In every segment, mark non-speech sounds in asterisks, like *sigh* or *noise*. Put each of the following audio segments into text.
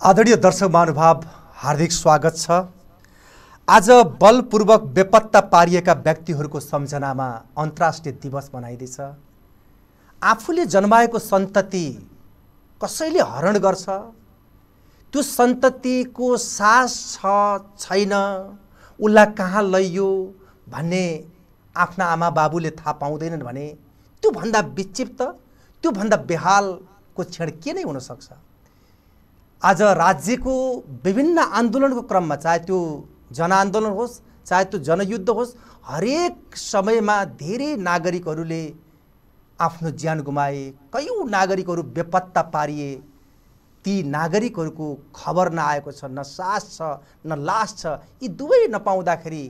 आदरणीय दर्शक महानुभाव हार्दिक स्वागत छ। आज बलपूर्वक बेपत्ता पारिएका व्यक्तिहरूको सम्झनामा अन्तर्राष्ट्रिय दिवस मनाइँदैछ। आफूले जन्माएको सन्तति कसैले हरण गर्छ? त्यो सन्ततिको सास छ छैन उसलाई कहाँ लैयो भन्ने आफ्ना आमा बाबुले थाहा पाउँदैनन् भने त्योभन्दा विक्षिप्त त्योभन्दा बेहालको क्षण के नै हुनसक्छ? आज राज्यको विभिन्न आन्दोलनको क्रममा चाहे त्यो जनआन्दोलन होस् चाहे त्यो जनयुद्ध होस् हरेक समयमा धेरै नागरिकहरूले आफ्नो ज्यान गुमाए कयौँ नागरिकहरू बेपत्ता पारिए ती नागरिकहरूको खबर नआएको छ न सास छ न लास छ यी दुवै नपाउँदाखेरि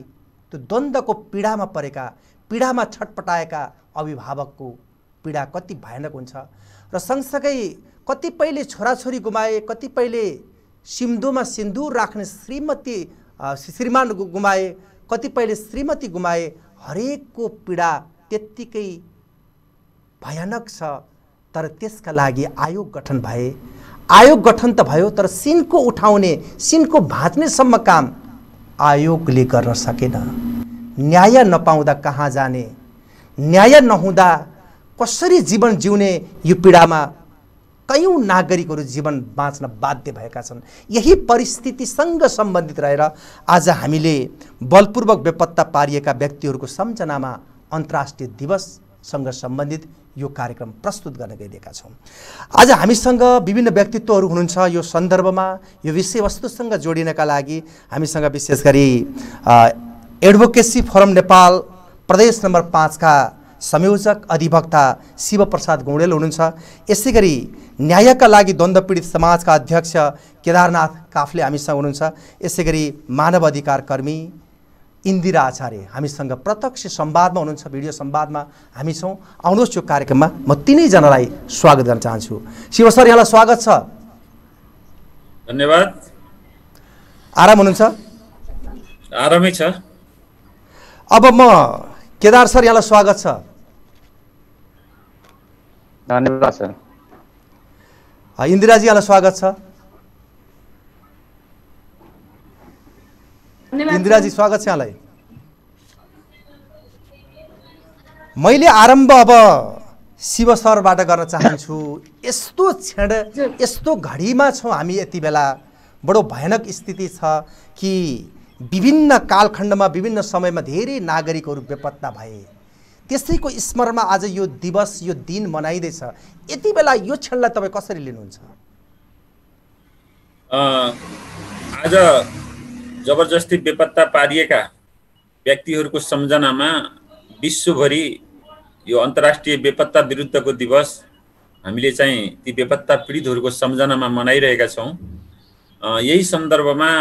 त्यो द्वन्द्वको पीडामा परेका पीडामा छटपटाएका अभिभावकको पीडा कति भयानक हुन्छ। र सँगसँगै कतिपयले छोराछोरी गुमाए कतिपयले सिम्धुमा सिन्दुर राख्ने श्रीमती श्रीमान गुमाए कतिपयले श्रीमती गुमाए हरेकको पीडा त्यत्तिकै भयानक छ। तर त्यसका लागि आयोग गठन भए। आयोग गठन त भयो तर सिनको उठाउने सिनको भाँच्नेसम्म काम आयोगले गर्न सकेन। न्याय नपाउँदा कहाँ जाने? न्याय नहुँदा कसरी जीवन जिउने यो पीडामा कयौँ नागरिकहरू जीवन बाँच्न बाध्य भएका छन्? यही परिस्थितिसँग सम्बन्धित रहेर आज हामीले बलपूर्वक बेपत्ता पारिएका व्यक्तिहरूको सम्झनामा अन्तर्राष्ट्रिय दिवससँग सम्बन्धित यो कार्यक्रम प्रस्तुत गर्न गइरहेका छौँ। आज हामीसँग विभिन्न व्यक्तित्वहरू हुनुहुन्छ यो सन्दर्भमा यो विषयवस्तुसँग जोडिनका लागि हामीसँग विशेष गरी एडभोकेसी फोरम नेपाल प्रदेश नम्बर पाँचका संयोजक अधिवक्ता शिवप्रसाद गौडेल हुनुहुन्छ। यसै गरी न्यायका लागि द्वन्द्व पीडित समाजका अध्यक्ष केदारनाथ काफले हामीसँग हुनुहुन्छ। यसै गरी मानव अधिकार कर्मी इन्दिरा आचार्य हामीसँग प्रत्यक्ष संवादमा हुनुहुन्छ। भिडियो संवादमा हामी छौँ। आउनुहोस् यो कार्यक्रममा। म तिनैजनालाई स्वागत गर्न चाहन्छु। शिव सर यहाँलाई स्वागत छ। धन्यवाद। आराम हुनुहुन्छ? आरामै छ। अब म केदार सर यहाँलाई स्वागत छ। धन्यवाद सर। इन्दिराजी यहाँलाई स्वागत छ। इन्दिराजी स्वागत छ यहाँलाई। मैले आरम्भ अब शिव सरबाट गर्न चाहन्छु। यस्तो क्षण यस्तो घडीमा छौँ हामी यति बेला। बडो भयानक स्थिति छ कि विभिन्न कालखण्डमा विभिन्न समयमा धेरै नागरिकहरू बेपत्ता भए। त्यसैको स्मरणमा आज यो दिवस यो दिन मनाइँदैछ। यति बेला यो क्षणलाई तपाईँ कसरी लिनुहुन्छ? आज जबरजस्ती बेपत्ता पारिएका व्यक्तिहरूको सम्झनामा विश्वभरि यो अन्तर्राष्ट्रिय बेपत्ता विरुद्धको दिवस हामीले चाहिँ ती बेपत्ता पीडितहरूको सम्झनामा मनाइरहेका छौँ। यही सन्दर्भमा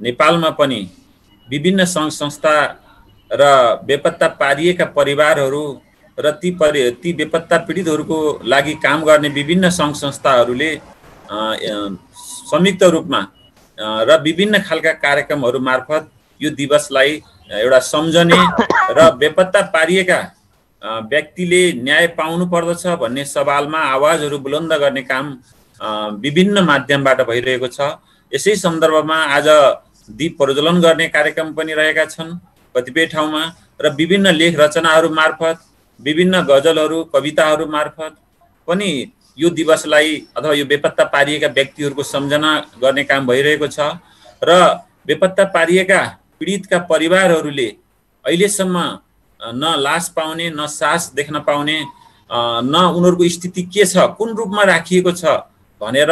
नेपालमा पनि विभिन्न सङ्घ संस्था र बेपत्ता पारिएका परिवारहरू र ती परि ती बेपत्ता पीडितहरूको लागि काम गर्ने विभिन्न सङ्घ संस्थाहरूले संयुक्त रूपमा र विभिन्न खालका कार्यक्रमहरू मार्फत यो दिवसलाई एउटा सम्झने र बेपत्ता पारिएका व्यक्तिले न्याय पाउनु पर्दछ भन्ने सवालमा आवाजहरू बुलन्द गर्ने काम विभिन्न माध्यमबाट भइरहेको छ। यसै सन्दर्भमा आज दीप प्रज्वलन गर्ने कार्यक्रम पनि रहेका छन्। कतिपय ठाउँमा र विभिन्न लेख रचनाहरू मार्फत विभिन्न गजलहरू कविताहरू मार्फत पनि यो दिवसलाई अथवा यो बेपत्ता पारिएका व्यक्तिहरूको सम्झना गर्ने काम भइरहेको छ र बेपत्ता पारिएका पीडितका परिवारहरूले अहिलेसम्म न लास पाउने न सास देख्न पाउने न उनीहरूको स्थिति के छ कुन रूपमा राखिएको छ भनेर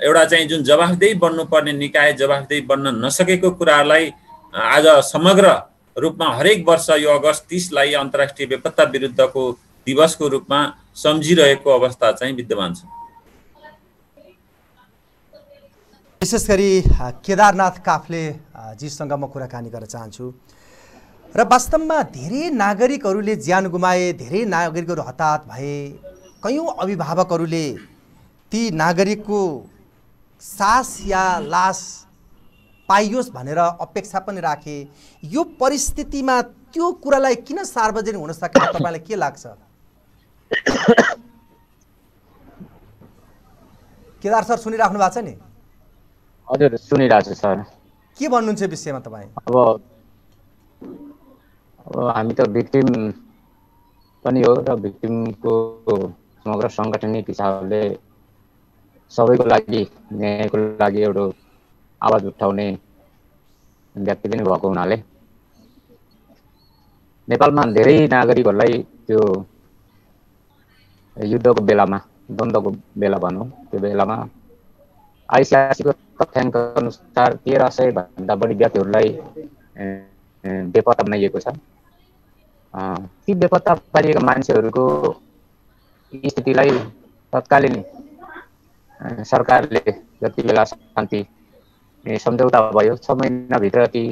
एउटा चाहिँ जुन जवाफदेही बन्नुपर्ने निकाय जवाफदेही बन्न नसकेको कुरालाई आज समग्र रूपमा हरेक वर्ष यो अगस्त तिसलाई अन्तर्राष्ट्रिय बेपत्ता विरुद्धको दिवसको रूपमा सम्झिरहेको अवस्था चाहिँ विद्यमान छ। विशेष गरी केदारनाथ काफले जीसँग म कुराकानी गर्न चाहन्छु। र वास्तवमा धेरै नागरिकहरूले ज्यान गुमाए धेरै नागरिकहरू हताहत भए कयौँ अभिभावकहरूले ती नागरिकको सास या लास पाइयोस् भनेर अपेक्षा पनि राखे। यो परिस्थितिमा त्यो कुरालाई किन सार्वजनिक हुन सकेन? तपाईँलाई के लाग्छ? केदार सर सुनिराख्नु भएको छ नि? हजुर सुनिरहेको छु सर। के भन्नुहुन्छ विषयमा तपाईँ? अब अब हामी त भिक्टिम पनि हो र भिक्टिमको समग्र साङ्गठनिक हिसाबले सबैको लागि न्यायको लागि एउटा आवाज उठाउने व्यक्ति पनि भएको हुनाले नेपालमा धेरै नागरिकहरूलाई त्यो युद्धको बेलामा द्वन्द्वको बेला भनौँ त्यो बेलामा आइसिआरसीको तथ्याङ्क अनुसार तेह्र सयभन्दा बढी व्यक्तिहरूलाई बेपत्ता बनाइएको छ ती बेपत्ता पारिएका मान्छेहरूको स्थितिलाई तत्कालीन सरकारले जति बेला शान्ति सम्झौता भयो छ महिनाभित्र ती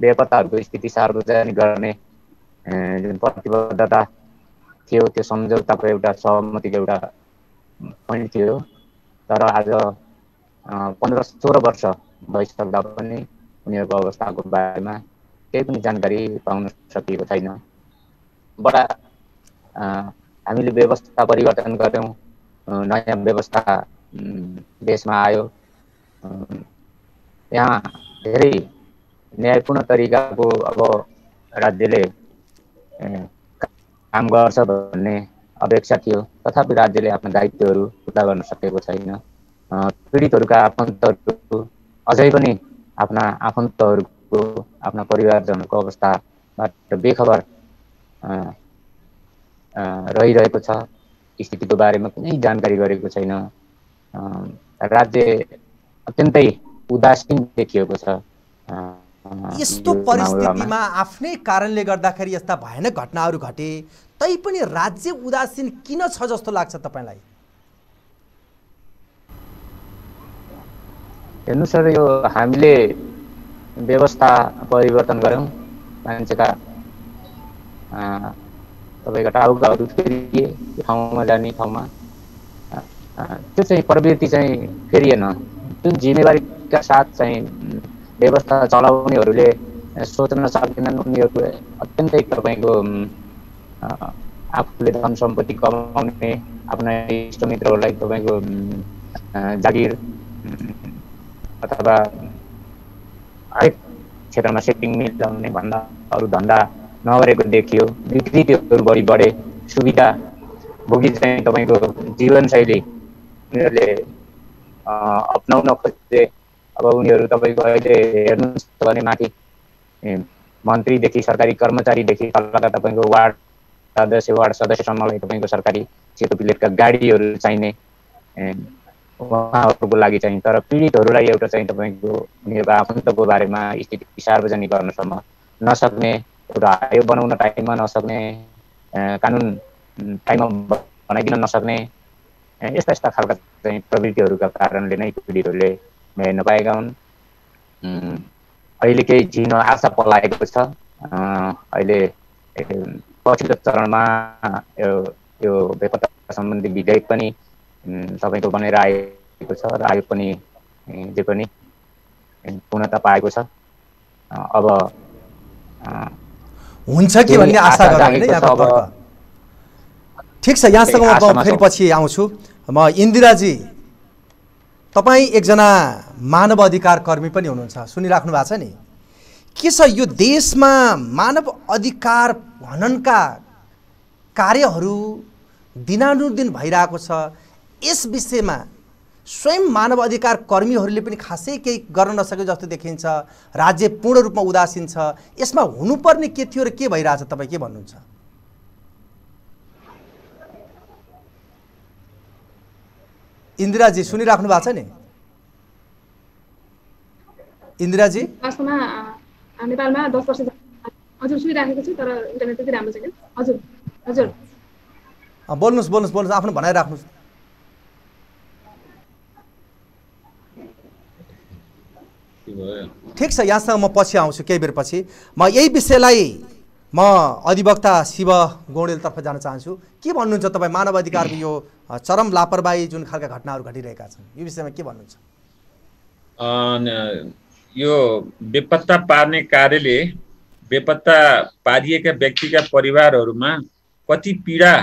बेपत्ताहरूको स्थिति सार्वजनिक गर्ने जुन प्रतिबद्धता थियो त्यो सम्झौताको एउटा सहमतिको एउटा पोइन्ट थियो तर आज पन्ध्र सोह्र वर्ष भइसक्दा पनि उनीहरूको अवस्थाको बारेमा केही पनि जानकारी पाउन सकिएको छैन बडा हामीले व्यवस्था परिवर्तन गऱ्यौँ नयाँ व्यवस्था देशमा आयो यहाँ धेरै न्यायपूर्ण तरिकाको अब राज्यले काम गर्छ भन्ने अपेक्षा थियो। तथापि राज्यले आफ्ना दायित्वहरू पुरा गर्न सकेको छैन। पीडितहरूका आफन्तहरू अझै पनि आफ्ना आफन्तहरूको आफ्ना परिवारजनको अवस्थाबाट बेखबर रहिरहेको छ। स्थितिको बारेमा कुनै जानकारी गरेको छैन। राज्य अत्यन्तै उदासीन देखिएको छ। यस्तो परिस्थितिमा आफ्नै कारणले गर्दाखेरि यस्ता भयानक घटनाहरू घटे तैपनि राज्य उदासीन किन छ जस्तो लाग्छ तपाईँलाई? हेर्नु सर यो हामीले व्यवस्था परिवर्तन गऱ्यौँ मान्छेका तपाईँको टाउकाहरू फेरिए ठाउँमा जाने ठाउँमा। त्यो चाहिँ प्रवृत्ति चाहिँ फेरिएन। जुन जिम्मेवारीका साथ चाहिँ व्यवस्था चलाउनेहरूले सोच्न सक्दैनन्। उनीहरू अत्यन्तै तपाईँको आफूले धन सम्पत्ति कमाउने आफ्ना इष्टमित्रहरूलाई तपाईँको जागिर अथवा हरेक क्षेत्रमा सेटिङ मिलाउने भन्दा अरू धन्दा नगरेको देखियो। विकृतिहरू बढी बढे। सुविधा भोगी चाहिँ तपाईँको जीवनशैली उनीहरूले अप्नाउन खोजे अब उनीहरू तपाईँको अहिले हेर्नुहुन्छ भने माथि मन्त्रीदेखि सरकारी कर्मचारीदेखि तलका तपाईँको वार्ड सदस्य वार्ड सदस्यसम्मलाई तपाईँको सरकारी सेतो प्लेटका गाडीहरू चाहिने उहाँहरूको लागि चाहिँ तर पीडितहरूलाई एउटा चाहिँ तपाईँको उनीहरूको आफन्तको बारेमा स्थिति सार्वजनिक गर्नसम्म नसक्ने एउटा आयोग बनाउन टाइममा नसक्ने कानुन टाइममा बनाइदिन नसक्ने यस्ता यस्ता खालका चाहिँ प्रवृत्तिहरूका कारणले नै पीडितहरूले न्याय नपाएका हुन् अहिले केही झिन आशा पलाएको छ अहिले पछिल्लो चरणमा यो यो बेपत्ता सम्बन्धी विधेयक पनि तपाईँको बनेर आएको छ र आयोग पनि जे पनि पूर्णता पाएको छ अब हुन्छ कि भन्ने आशा गरेर ठिक छ यहाँसँग म फेरि पछि आउँछु। म इन्दिराजी तपाईँ एकजना मानव अधिकार कर्मी पनि हुनुहुन्छ सुनिराख्नु भएको छ नि। के छ यो देशमा मानव अधिकार हननका कार्यहरू दिनानुदिन भइरहेको छ? यस विषयमा स्वयं मानव अधिकार कर्मीहरूले पनि खासै केही गर्न नसके जस्तो देखिन्छ राज्य पूर्ण रूपमा उदासीन छ। यसमा हुनुपर्ने के थियो र के भइरहेछ तपाईँ के भन्नुहुन्छ? इन्दिराजी सुनिराख्नु भएको छ नि? इन्दिराजी? नेपालमा दस वर्ष हजुर सुनिराखेको छु तर इन्टरनेट त्यति राम्रो छैन। हजुर हजुर। बोल्नुहोस् बोल्नुहोस् बोल्नुहोस् आफ्नो भनाइ राख्नुहोस्। ठिक छ यहाँसँग म पछि आउँछु केही बेर पछि। म यही विषयलाई म अधिवक्ता शिव गौडेलतर्फ जान चाहन्छु। के भन्नुहुन्छ तपाईँ? मानव अधिकारको यो चरम लापरवाही जुन खालका घटनाहरू घटिरहेका छन् यो विषयमा के भन्नुहुन्छ? यो बेपत्ता पार्ने कार्यले बेपत्ता पारिएका व्यक्तिका परिवारहरूमा कति पीडा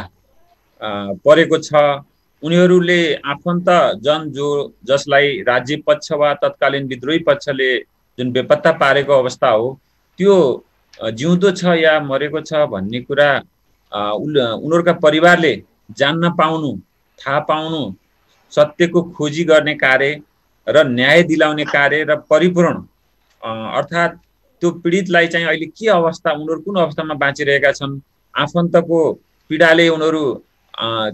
परेको छ उनीहरूले आफन्त जन जो जसलाई राज्य पक्ष वा तत्कालीन विद्रोही पक्षले जुन बेपत्ता पारेको अवस्था हो त्यो जिउँदो छ या मरेको छ भन्ने कुरा उनीहरूका परिवारले जान्न पाउनु थाहा पाउनु सत्यको खोजी गर्ने कार्य र न्याय दिलाउने कार्य र परिपूर्ण अर्थात् त्यो पीडितलाई चाहिँ अहिले के अवस्था उनीहरू कुन अवस्थामा बाँचिरहेका छन् आफन्तको पीडाले उनीहरू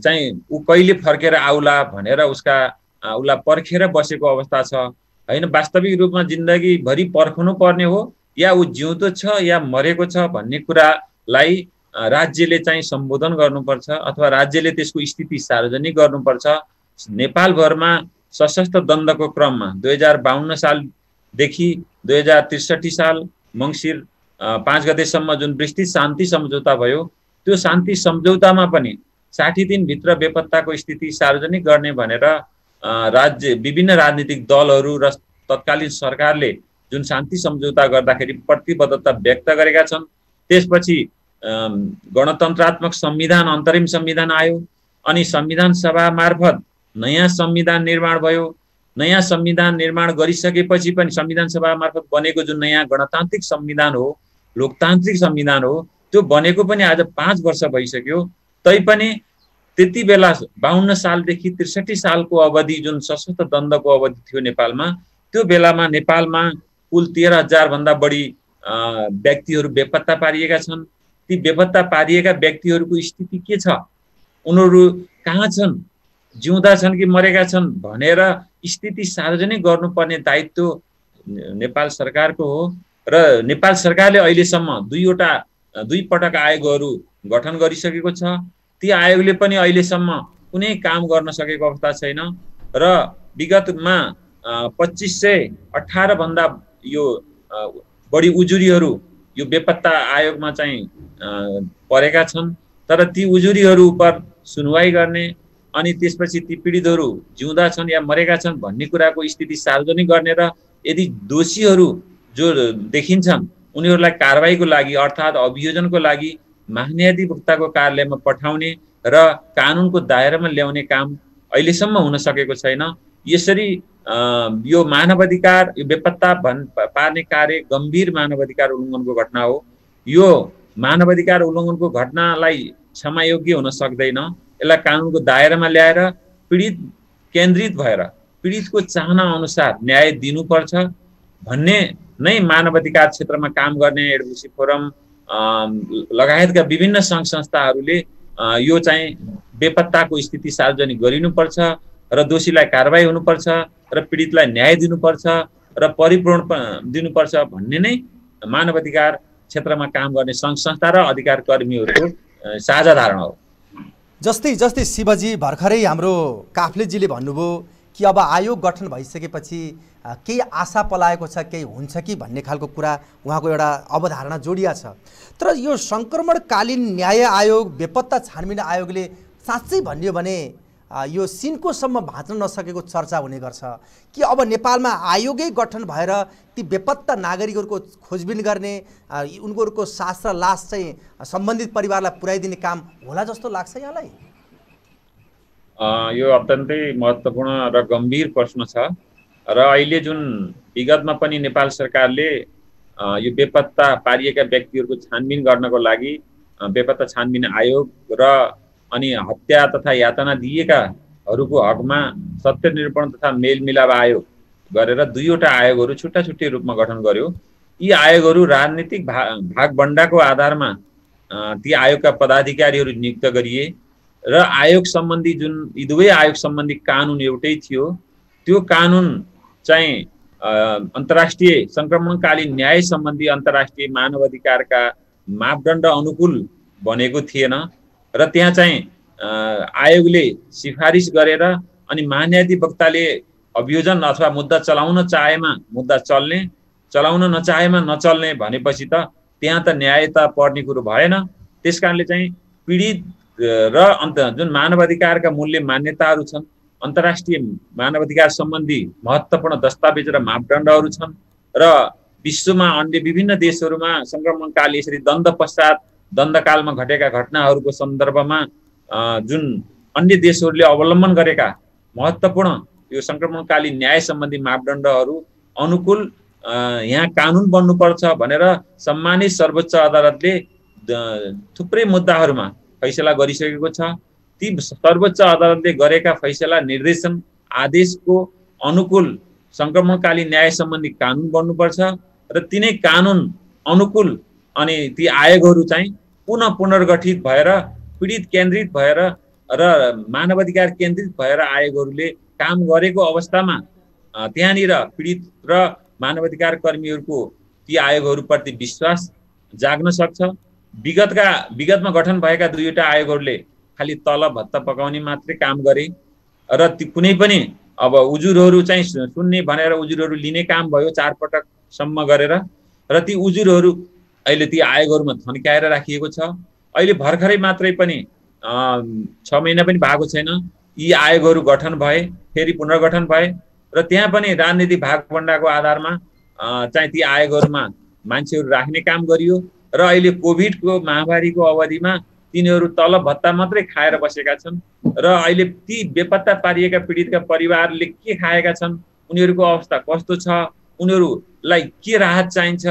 चाहिँ ऊ कहिले फर्केर आउला भनेर उसका उसलाई पर्खेर बसेको अवस्था छ होइन? वास्तविक रूपमा जिन्दगीभरि पर्खनु पर्ने हो या ऊ जिउँदो छ या मरेको छ भन्ने कुरालाई राज्यले चाहिँ सम्बोधन गर्नुपर्छ अथवा राज्यले त्यसको स्थिति सार्वजनिक गर्नुपर्छ। नेपालभरमा सशस्त्र दण्डको क्रममा दुई हजार बाहन्न सालदेखि दुई हजार त्रिसठी साल मङ्सिर पाँच गतेसम्म जुन विस्तृत शान्ति सम्झौता भयो त्यो शान्ति सम्झौतामा पनि साठी दिनभित्र बेपत्ताको स्थिति सार्वजनिक गर्ने भनेर राज्य विभिन्न राजनीतिक दलहरू र तत्कालीन सरकारले जुन शान्ति सम्झौता गर्दाखेरि प्रतिबद्धता व्यक्त गरेका छन् त्यसपछि गणतन्त्रात्मक संविधान अन्तरिम संविधान आयो अनि संविधान सभा मार्फत नयाँ संविधान निर्माण भयो। नयाँ संविधान निर्माण गरिसकेपछि पनि संविधान सभा मार्फत बनेको जुन नयाँ गणतान्त्रिक संविधान हो लोकतान्त्रिक संविधान हो त्यो बनेको पनि आज पाँच वर्ष भइसक्यो। तैपनि त्यति बेला बाहन्न सालदेखि त्रिसठी सालको अवधि जुन सशस्त्र दण्डको अवधि थियो नेपालमा त्यो बेलामा नेपालमा कुल तेह्र हजारभन्दा बढी व्यक्तिहरू बेपत्ता पारिएका छन्। ती बेपत्ता पारिएका व्यक्तिहरूको स्थिति के छ? उनीहरू कहाँ छन्? जिउँदा छन् कि मरेका छन् भनेर स्थिति सार्वजनिक गर्नुपर्ने दायित्व नेपाल सरकारको हो र नेपाल सरकारले अहिलेसम्म दुईवटा दुई पटक आयोगहरू गठन गरिसकेको छ। ती आयोगले पनि अहिलेसम्म कुनै काम गर्न सकेको अवस्था छैन र विगतमा पच्चिस सय अठारभन्दा यो बढी उजुरीहरू यो बेपत्ता आयोगमा चाहिँ परेका छन् तर ती उजुरीहरू उप सुनवाई गर्ने अनि त्यसपछि ती पीडितहरू जिउँदा छन् या मरेका छन् भन्ने कुराको स्थिति सार्वजनिक गर्ने र यदि दोषीहरू जो देखिन्छन् उनीहरूलाई कारवाहीको लागि अर्थात् अभियोजनको लागि महान्याधिवक्ताको कार्यालयमा पठाउने र कानुनको दायरामा ल्याउने काम अहिलेसम्म हुन सकेको छैन। यसरी यो मानव अधिकार यो बेपत्ता भन् पार्ने कार्य गम्भीर मानव अधिकार उल्लङ्घनको घटना हो। यो मानव अधिकार उल्लङ्घनको घटनालाई क्षमायोग्य हुन सक्दैन। यसलाई कानुनको दायरामा ल्याएर पीडित केन्द्रित भएर पीडितको चाहना अनुसार न्याय दिनुपर्छ भन्ने नै मानव अधिकार क्षेत्रमा काम गर्ने एडभोकेसी फोरम लगायतका विभिन्न सङ्घ संस्थाहरूले यो चाहिँ बेपत्ताको स्थिति सार्वजनिक गरिनुपर्छ। र दोषीलाई कारवाही हुनुपर्छ र पीडितलाई न्याय दिनुपर्छ र परिपूर्ण दिनुपर्छ भन्ने नै मानव अधिकार क्षेत्रमा काम गर्ने सङ्घ संस्था र अधिकार कर्मीहरूको साझा धारणा हो। जस्तै जस्तै शिवजी भर्खरै हाम्रो काफ्लेजीले भन्नुभयो कि अब आयोग गठन भइसकेपछि केही आशा पलाएको छ केही हुन्छ कि भन्ने खालको कुरा उहाँको एउटा अवधारणा जोडिया छ। तर यो सङ्क्रमणकालीन न्याय आयोग बेपत्ता छानबिन आयोगले साँच्चै भनियो भने यो सिन्कोसम्म भाँच्न नसकेको चर्चा हुने गर्छ। कि अब नेपालमा आयोगै गठन भएर ती बेपत्ता नागरिकहरूको खोजबिन गर्ने उनीहरूको सास र लास चाहिँ सम्बन्धित परिवारलाई पुर्याइदिने काम होला जस्तो लाग्छ यहाँलाई? यो अत्यन्तै महत्त्वपूर्ण र गम्भीर प्रश्न छ। र अहिले जुन विगतमा पनि नेपाल सरकारले यो बेपत्ता पारिएका व्यक्तिहरूको छानबिन गर्नको लागि बेपत्ता छानबिन आयोग र अनि हत्या तथा यातना दिएकाहरूको हकमा सत्य निरूपण तथा मेलमिलाप आयोग गरेर दुईवटा आयोगहरू छुट्टा छुट्टै रूपमा गठन गर्यो। यी आयोगहरू राजनीतिक भा भागभण्डाको आधारमा ती आयोगका पदाधिकारीहरू नियुक्त गरिए र आयोग सम्बन्धी जुन यी दुवै आयोग सम्बन्धी कानुन एउटै थियो त्यो कानुन चाहिँ अन्तर्राष्ट्रिय सङ्क्रमणकालीन न्याय सम्बन्धी अन्तर्राष्ट्रिय मानव अधिकारका मापदण्ड अनुकूल बनेको थिएन। र त्यहाँ चाहिँ आयोगले सिफारिस गरेर अनि महान्याधिवक्ताले अभियोजन अथवा मुद्दा चलाउन चाहेमा मुद्दा चल्ने चलाउन नचाहेमा नचल्ने भनेपछि त त्यहाँ त न्याय त पर्ने कुरो भएन। त्यस कारणले चाहिँ पीडित र अन्त जुन मानवाधिकारका मूल्य मान्यताहरू छन् अन्तर्राष्ट्रिय मानवाधिकार सम्बन्धी महत्त्वपूर्ण दस्तावेज र मापदण्डहरू छन् र विश्वमा अन्य विभिन्न देशहरूमा सङ्क्रमणकाल यसरी दण्ड पश्चात दण्डकालमा घटेका घटनाहरूको सन्दर्भमा जुन अन्य देशहरूले अवलम्बन गरेका महत्त्वपूर्ण यो सङ्क्रमणकालीन न्याय सम्बन्धी मापदण्डहरू अनुकूल यहाँ कानुन बन्नुपर्छ भनेर सम्मानित सर्वोच्च अदालतले थुप्रै मुद्दाहरूमा फैसला गरिसकेको छ। ती सर्वोच्च अदालतले गरेका फैसला निर्देशन आदेशको अनुकूल सङ्क्रमणकालीन न्याय सम्बन्धी कानुन बन्नुपर्छ र तिनै कानुन अनुकूल अनि ती आयोगहरू चाहिँ पुनः पुनर्गठित भएर पीडित केन्द्रित भएर र मानवाधिकार केन्द्रित भएर आयोगहरूले काम गरेको अवस्थामा त्यहाँनिर पीडित र मानवाधिकार कर्मीहरूको ती आयोगहरूप्रति विश्वास जाग्न सक्छ। विगतका विगतमा गठन भएका दुईवटा आयोगहरूले खालि तलब भत्ता पकाउने मात्रै काम गरे र ती कुनै पनि अब उजुरहरू चाहिँ सुन्ने भनेर उजुरहरू लिने काम भयो चार पटकसम्म गरेर र ती उजुरहरू अहिले ती आयोगहरूमा थन्काएर राखिएको छ। अहिले भर्खरै मात्रै पनि छ महिना पनि भएको छैन। यी आयोगहरू गठन भए फेरि पुनर्गठन भए र त्यहाँ पनि राजनीतिक भागभण्डाको आधारमा चाहिँ ती आयोगहरूमा मान्छेहरू राख्ने काम गरियो र अहिले कोभिडको महामारीको अवधिमा तिनीहरू तलब भत्ता मात्रै खाएर बसेका छन् र अहिले ती बेपत्ता पारिएका पीडितका परिवारले के खाएका छन् उनीहरूको अवस्था कस्तो छ उनीहरूलाई के राहत चाहिन्छ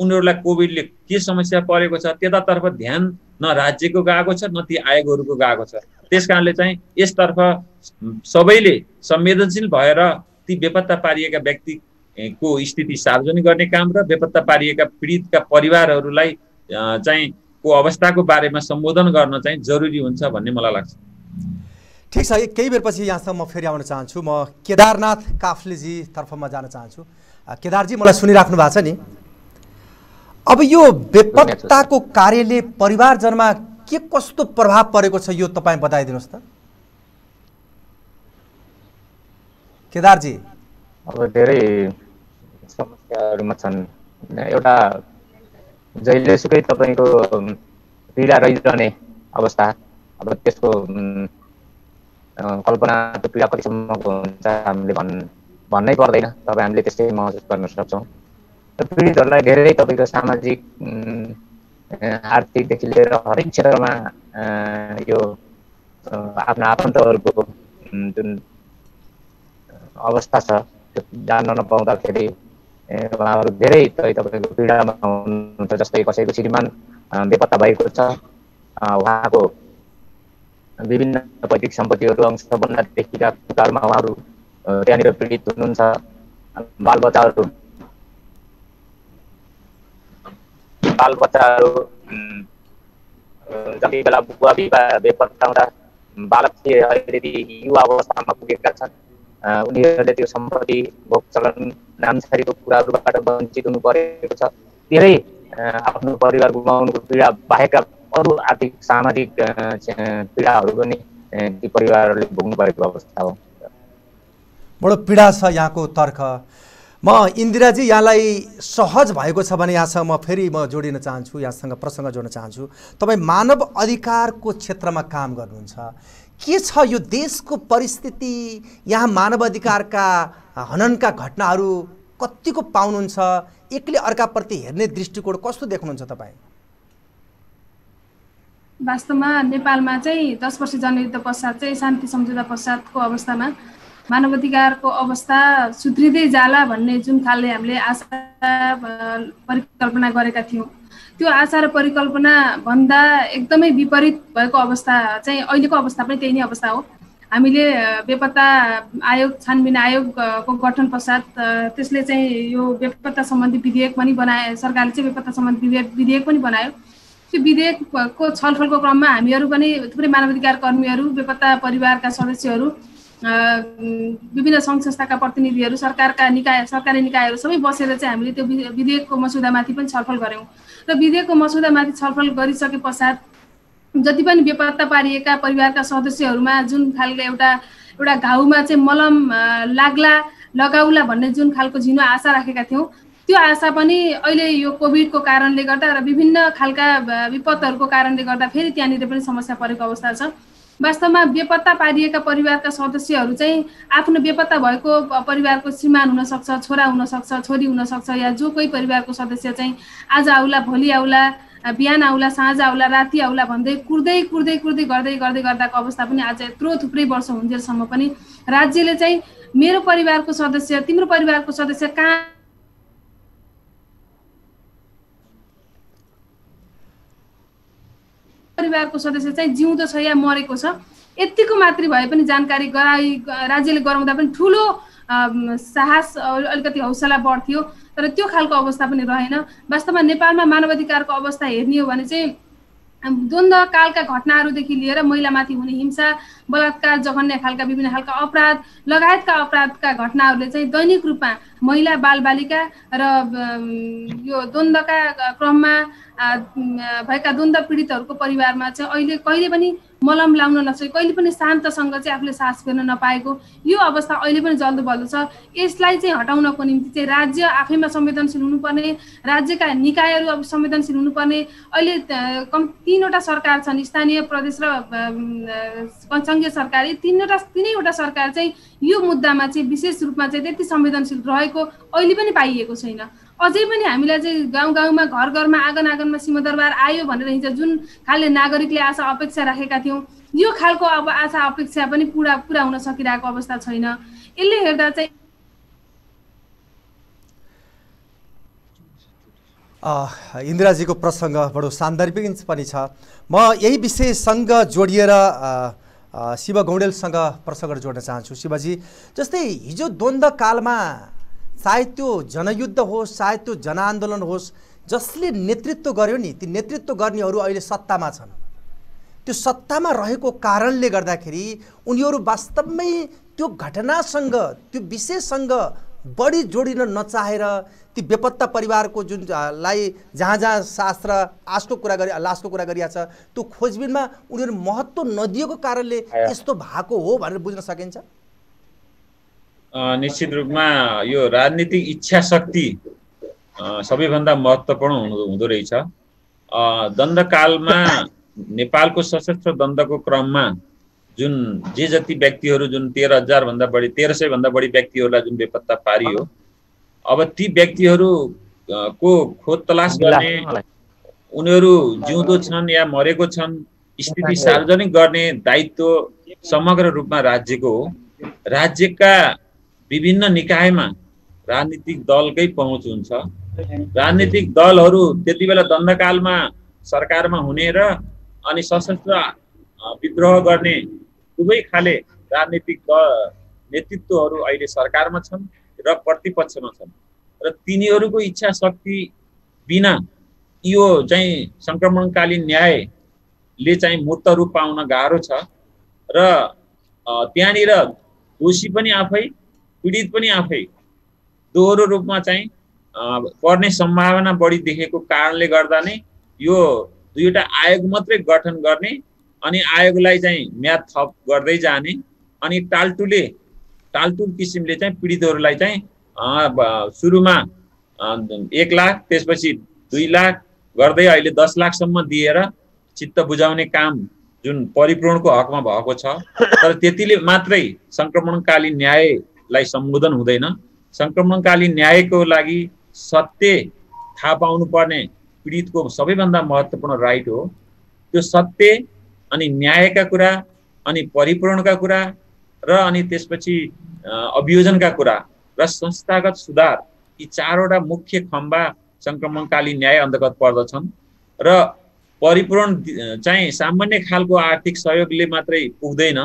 उनीहरूलाई कोभिडले के समस्या परेको छ त्यतातर्फ ध्यान न राज्यको गएको छ न ती आयोगहरूको गएको छ। त्यस कारणले चाहिँ यसतर्फ सबैले संवेदनशील भएर ती बेपत्ता पारिएका व्यक्ति ए, को स्थिति सार्वजनिक गर्ने काम र बेपत्ता पारिएका पीडितका परिवारहरूलाई चाहिँ को अवस्थाको बारेमा सम्बोधन गर्न चाहिँ जरुरी हुन्छ भन्ने मलाई लाग्छ। ठिक छ केही बेरपछि यहाँसम्म म फेरि आउन चाहन्छु। म केदारनाथ काफ्लेजी तर्फमा जान चाहन्छु। केदारजी मलाई सुनिराख्नु भएको छ नि? अब यो बेपत्ताको कार्यले परिवारजनमा के कस्तो प्रभाव परेको छ यो तपाईँ बताइदिनुहोस् त? केदारजी। अब धेरै समस्याहरूमा छन्। एउटा जहिलेसुकै तपाईँको पीडा रहिरहने अवस्था अब त्यसको कल्पना त्यो पीडा कतिसम्मको हुन्छ हामीले भन् भन्नै पर्दैन। तपाईँ हामीले त्यस्तै महसुस गर्न सक्छौँ। पीडितहरूलाई धेरै तपाईँको सामाजिक आर्थिकदेखि लिएर हरेक क्षेत्रमा यो आफ्ना आफन्तहरूको जुन अवस्था छ त्यो जान्न नपाउँदाखेरि उहाँहरू धेरै तपाईँको पीडामा हुनुहुन्छ जस्तै कसैको श्रीमान बेपत्ता भएको छ। उहाँको विभिन्न पैतृक सम्पत्तिहरू अंश बन्दादेखिका कुराहरूमा उहाँहरू त्यहाँनिर पीडित हुनुहुन्छ। बालबच्चाहरू बालबच्चाहरू जति बेला बुवा बिबा बेपत्ता बालक थिए अहिले ती युवा अवस्थामा पुगेका छन् उनीहरूले त्यो सम्पत्ति भोग चलन नामसारीको कुराहरूबाट वञ्चित हुनु परेको छ धेरै आफ्नो परिवार गुमाउनुको पीडा बाहेकका अरू आर्थिक सामाजिक पीडाहरू पनि ती परिवारहरूले भोग्नु परेको अवस्था हो बडो पीडा छ यहाँको तर्क म इन्दिराजी यहाँलाई सहज भएको छ भने यहाँसँग म फेरि म जोडिन चाहन्छु यहाँसँग प्रसङ्ग जोड्न चाहन्छु। तपाईँ मानव अधिकारको क्षेत्रमा काम गर्नुहुन्छ। के छ यो देशको परिस्थिति? यहाँ मानव अधिकारका हननका घटनाहरू कतिको पाउनुहुन्छ? एकले अर्काप्रति हेर्ने दृष्टिकोण कस्तो देख्नुहुन्छ तपाईँ? वास्तवमा नेपालमा चाहिँ दस वर्ष जनयुद्ध पश्चात चाहिँ शान्ति सम्झौता पश्चातको अवस्थामा मानवाधिकारको अवस्था सुध्रिँदै जाला भन्ने जुन खालले हामीले आशा परिकल्पना गरेका थियौँ। त्यो आशा र परिकल्पना भन्दा एकदमै विपरीत भएको अवस्था चाहिँ अहिलेको अवस्था पनि त्यही नै अवस्था हो। हामीले बेपत्ता आयोग छानबिन आयोगको गठन पश्चात त्यसले चाहिँ यो बेपत्ता सम्बन्धी विधेयक पनि बनाए सरकारले चाहिँ बेपत्ता सम्बन्धी विधेयक विधेयक पनि बनायो। त्यो विधेयकको छलफलको क्रममा हामीहरू पनि थुप्रै मानवाधिकार कर्मीहरू बेपत्ता परिवारका सदस्यहरू विभिन्न सङ्घ संस्थाका प्रतिनिधिहरू सरकारका निकाय सरकारी निकायहरू सबै बसेर चाहिँ हामीले त्यो विधेयकको मसुदामाथि पनि छलफल गऱ्यौँ। र विधेयकको मसुदामाथि छलफल गरिसके पश्चात जति पनि बेपत्ता पारिएका परिवारका सदस्यहरूमा जुन खालको एउटा एउटा घाउमा चाहिँ मलम लाग्ला लगाउला भन्ने जुन खालको झिनो आशा राखेका थियौँ त्यो आशा पनि अहिले यो कोभिडको कारणले गर्दा र विभिन्न खालका विपदहरूको कारणले गर्दा फेरि त्यहाँनिर पनि समस्या परेको अवस्था छ। वास्तवमा बेपत्ता पारिएका परिवारका सदस्यहरू चाहिँ आफ्नो बेपत्ता भएको परिवारको श्रीमान हुनसक्छ छोरा हुनसक्छ छोरी हुनसक्छ या जो कोही परिवारको सदस्य चाहिँ आज आउला भोलि आउला बिहान आउला साँझ आउला राति आउला भन्दै कुर्दै कुर्दै कुर्दै गर्दै गर्दै गर्दाको अवस्था पनि आज यत्रो थुप्रै वर्ष हुन्जेलसम्म पनि राज्यले चाहिँ मेरो परिवारको सदस्य तिम्रो परिवारको सदस्य कहाँ परिवारको सदस्य चाहिँ जिउँदो छ या मरेको छ यतिको मात्रै भए पनि जानकारी गराइ राज्यले गराउँदा पनि ठुलो साहस अलिकति हौसला बढ्थ्यो। तर त्यो खालको अवस्था पनि रहेन। वास्तवमा नेपालमा मानवाधिकारको अवस्था हेर्ने हो भने चाहिँ द्वन्द कालका घटनाहरूदेखि लिएर महिलामाथि हुने हिंसा बलात्कार जघन्य खालका विभिन्न खालका अपराध लगायतका अपराधका घटनाहरूले चाहिँ दैनिक रूपमा महिला बालबालिका र यो द्वन्द्वका क्रममा भएका द्वन्द पीडितहरूको परिवारमा चाहिँ अहिले कहिले पनि मलम लाउन नसकेको कहिले पनि शान्तसँग चाहिँ आफूले सास फेर्न नपाएको यो अवस्था अहिले पनि जल्दो बल्दो छ। यसलाई चाहिँ हटाउनको निम्ति चाहिँ राज्य आफैमा संवेदनशील हुनुपर्ने राज्यका निकायहरू अब संवेदनशील हुनुपर्ने अहिले कम तिनवटा सरकार छन् स्थानीय प्रदेश र सङ्घीय सरकार यी तिनवटा तिनैवटा सरकार चाहिँ यो मुद्दामा चाहिँ विशेष रूपमा चाहिँ त्यति संवेदनशील रहेको अहिले पनि पाइएको छैन। अझै पनि हामीलाई चाहिँ गाउँ गाउँमा घर घरमा आँगन आँगनमा सिंहदरबार आयो भनेर हिजो जुन खालले नागरिकले आशा अपेक्षा राखेका थियौँ यो खालको अब आशा अपेक्षा पनि पुरा पुरा हुन सकिरहेको अवस्था छैन। यसले हेर्दा चाहिँ इन्दिराजीको प्रसङ्ग बडो सान्दर्भिक पनि छ। म यही विषयसँग जोडिएर शिव गौडेलसँग प्रसङ्ग जोड्न चाहन्छु। शिवजी जस्तै हिजो द्वन्द्वकालमा सायद त्यो जनयुद्ध होस् सायद त्यो जनआन्दोलन होस् जसले नेतृत्व गर्यो नि ती नेतृत्व गर्नेहरू अहिले सत्तामा छन्। त्यो सत्तामा रहेको कारणले गर्दाखेरि उनीहरू वास्तवमै त्यो घटनासँग त्यो विषयसँग बढी जोडिन नचाहेर ती बेपत्ता परिवारको जुन लाई जहाँ जहाँ शास्त्र आशको कुरा गरि लासको कुरा गरिरहेको छ त्यो खोजबिनमा उनीहरू महत्त्व नदिएको कारणले यस्तो भएको हो भनेर बुझ्न सकिन्छ? निश्चित रूपमा यो राजनीतिक इच्छा शक्ति सबैभन्दा महत्त्वपूर्ण हुँदो हुँदो रहेछ। दण्डकालमा नेपालको सशस्त्र दण्डको क्रममा जुन जे जति व्यक्तिहरू जुन तेह्र हजारभन्दा बढी तेह्र सयभन्दा बढी व्यक्तिहरूलाई जुन बेपत्ता पारियो अब ती व्यक्तिहरू को खोज तलास गर्ने उनीहरू जिउँदो छन् या मरेको छन् स्थिति सार्वजनिक गर्ने दायित्व समग्र रूपमा राज्यको हो। राज्यका विभिन्न निकायमा राजनीतिक दलकै पहुँच हुन्छ। राजनीतिक दलहरू त्यति बेला दण्डकालमा सरकारमा हुने र अनि सशस्त्र विद्रोह गर्ने दुवै खाले राजनीतिक नेतृत्वहरू अहिले सरकारमा छन्। र प्रतिपक्षमा छन्। र तिनीहरूको इच्छा शक्ति बिना यो चाहिँ सङ्क्रमणकालीन न्यायले चाहिँ मूर्त रूप पाउन गाह्रो छ। र त्यहाँनिर दोषी पनि आफै पीडित पनि आफै दोहोरो रूपमा चाहिँ पर्ने सम्भावना बढी देखेको कारणले गर्दा नै यो दुईवटा आयोग मात्रै गठन गर्ने अनि आयोगलाई चाहिँ म्याद थप गर्दै जाने अनि टालटुले टालटुल किसिमले चाहिँ पीडितहरूलाई चाहिँ सुरुमा एक लाख त्यसपछि दुई लाख गर्दै अहिले दस लाखसम्म दिएर चित्त बुझाउने काम जुन परिपूर्णको हकमा भएको छ तर त्यतिले मात्रै सङ्क्रमणकालीन न्याय लाई सम्बोधन हुँदैन। सङ्क्रमणकालीन न्यायको लागि सत्य थाहा पाउनु पर्ने पीडितको सबैभन्दा महत्त्वपूर्ण राइट हो। त्यो सत्य अनि न्यायका कुरा अनि परिपूरणका कुरा र अनि त्यसपछि अभियोजनका कुरा र संस्थागत सुधार यी चारवटा मुख्य खम्बा सङ्क्रमणकालीन न्याय अन्तर्गत पर्दछन् र परिपूरण चाहिँ सामान्य खालको आर्थिक सहयोगले मात्रै पुग्दैन।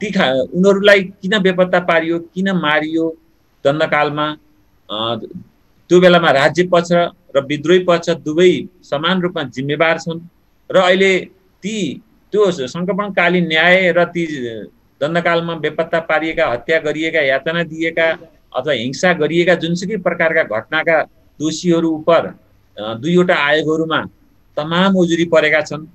ती खा उनीहरूलाई किन बेपत्ता पारियो किन मारियो दण्डकालमा? त्यो बेलामा राज्य पक्ष र विद्रोही पक्ष दुवै समान रूपमा जिम्मेवार छन् र अहिले ती त्यो सङ्क्रमणकालीन न्याय र ती दण्डकालमा बेपत्ता पारिएका हत्या गरिएका यातना दिएका अथवा हिंसा गरिएका जुनसुकै प्रकारका घटनाका दोषीहरू उप दुईवटा आयोगहरूमा तमाम उजुरी परेका छन्।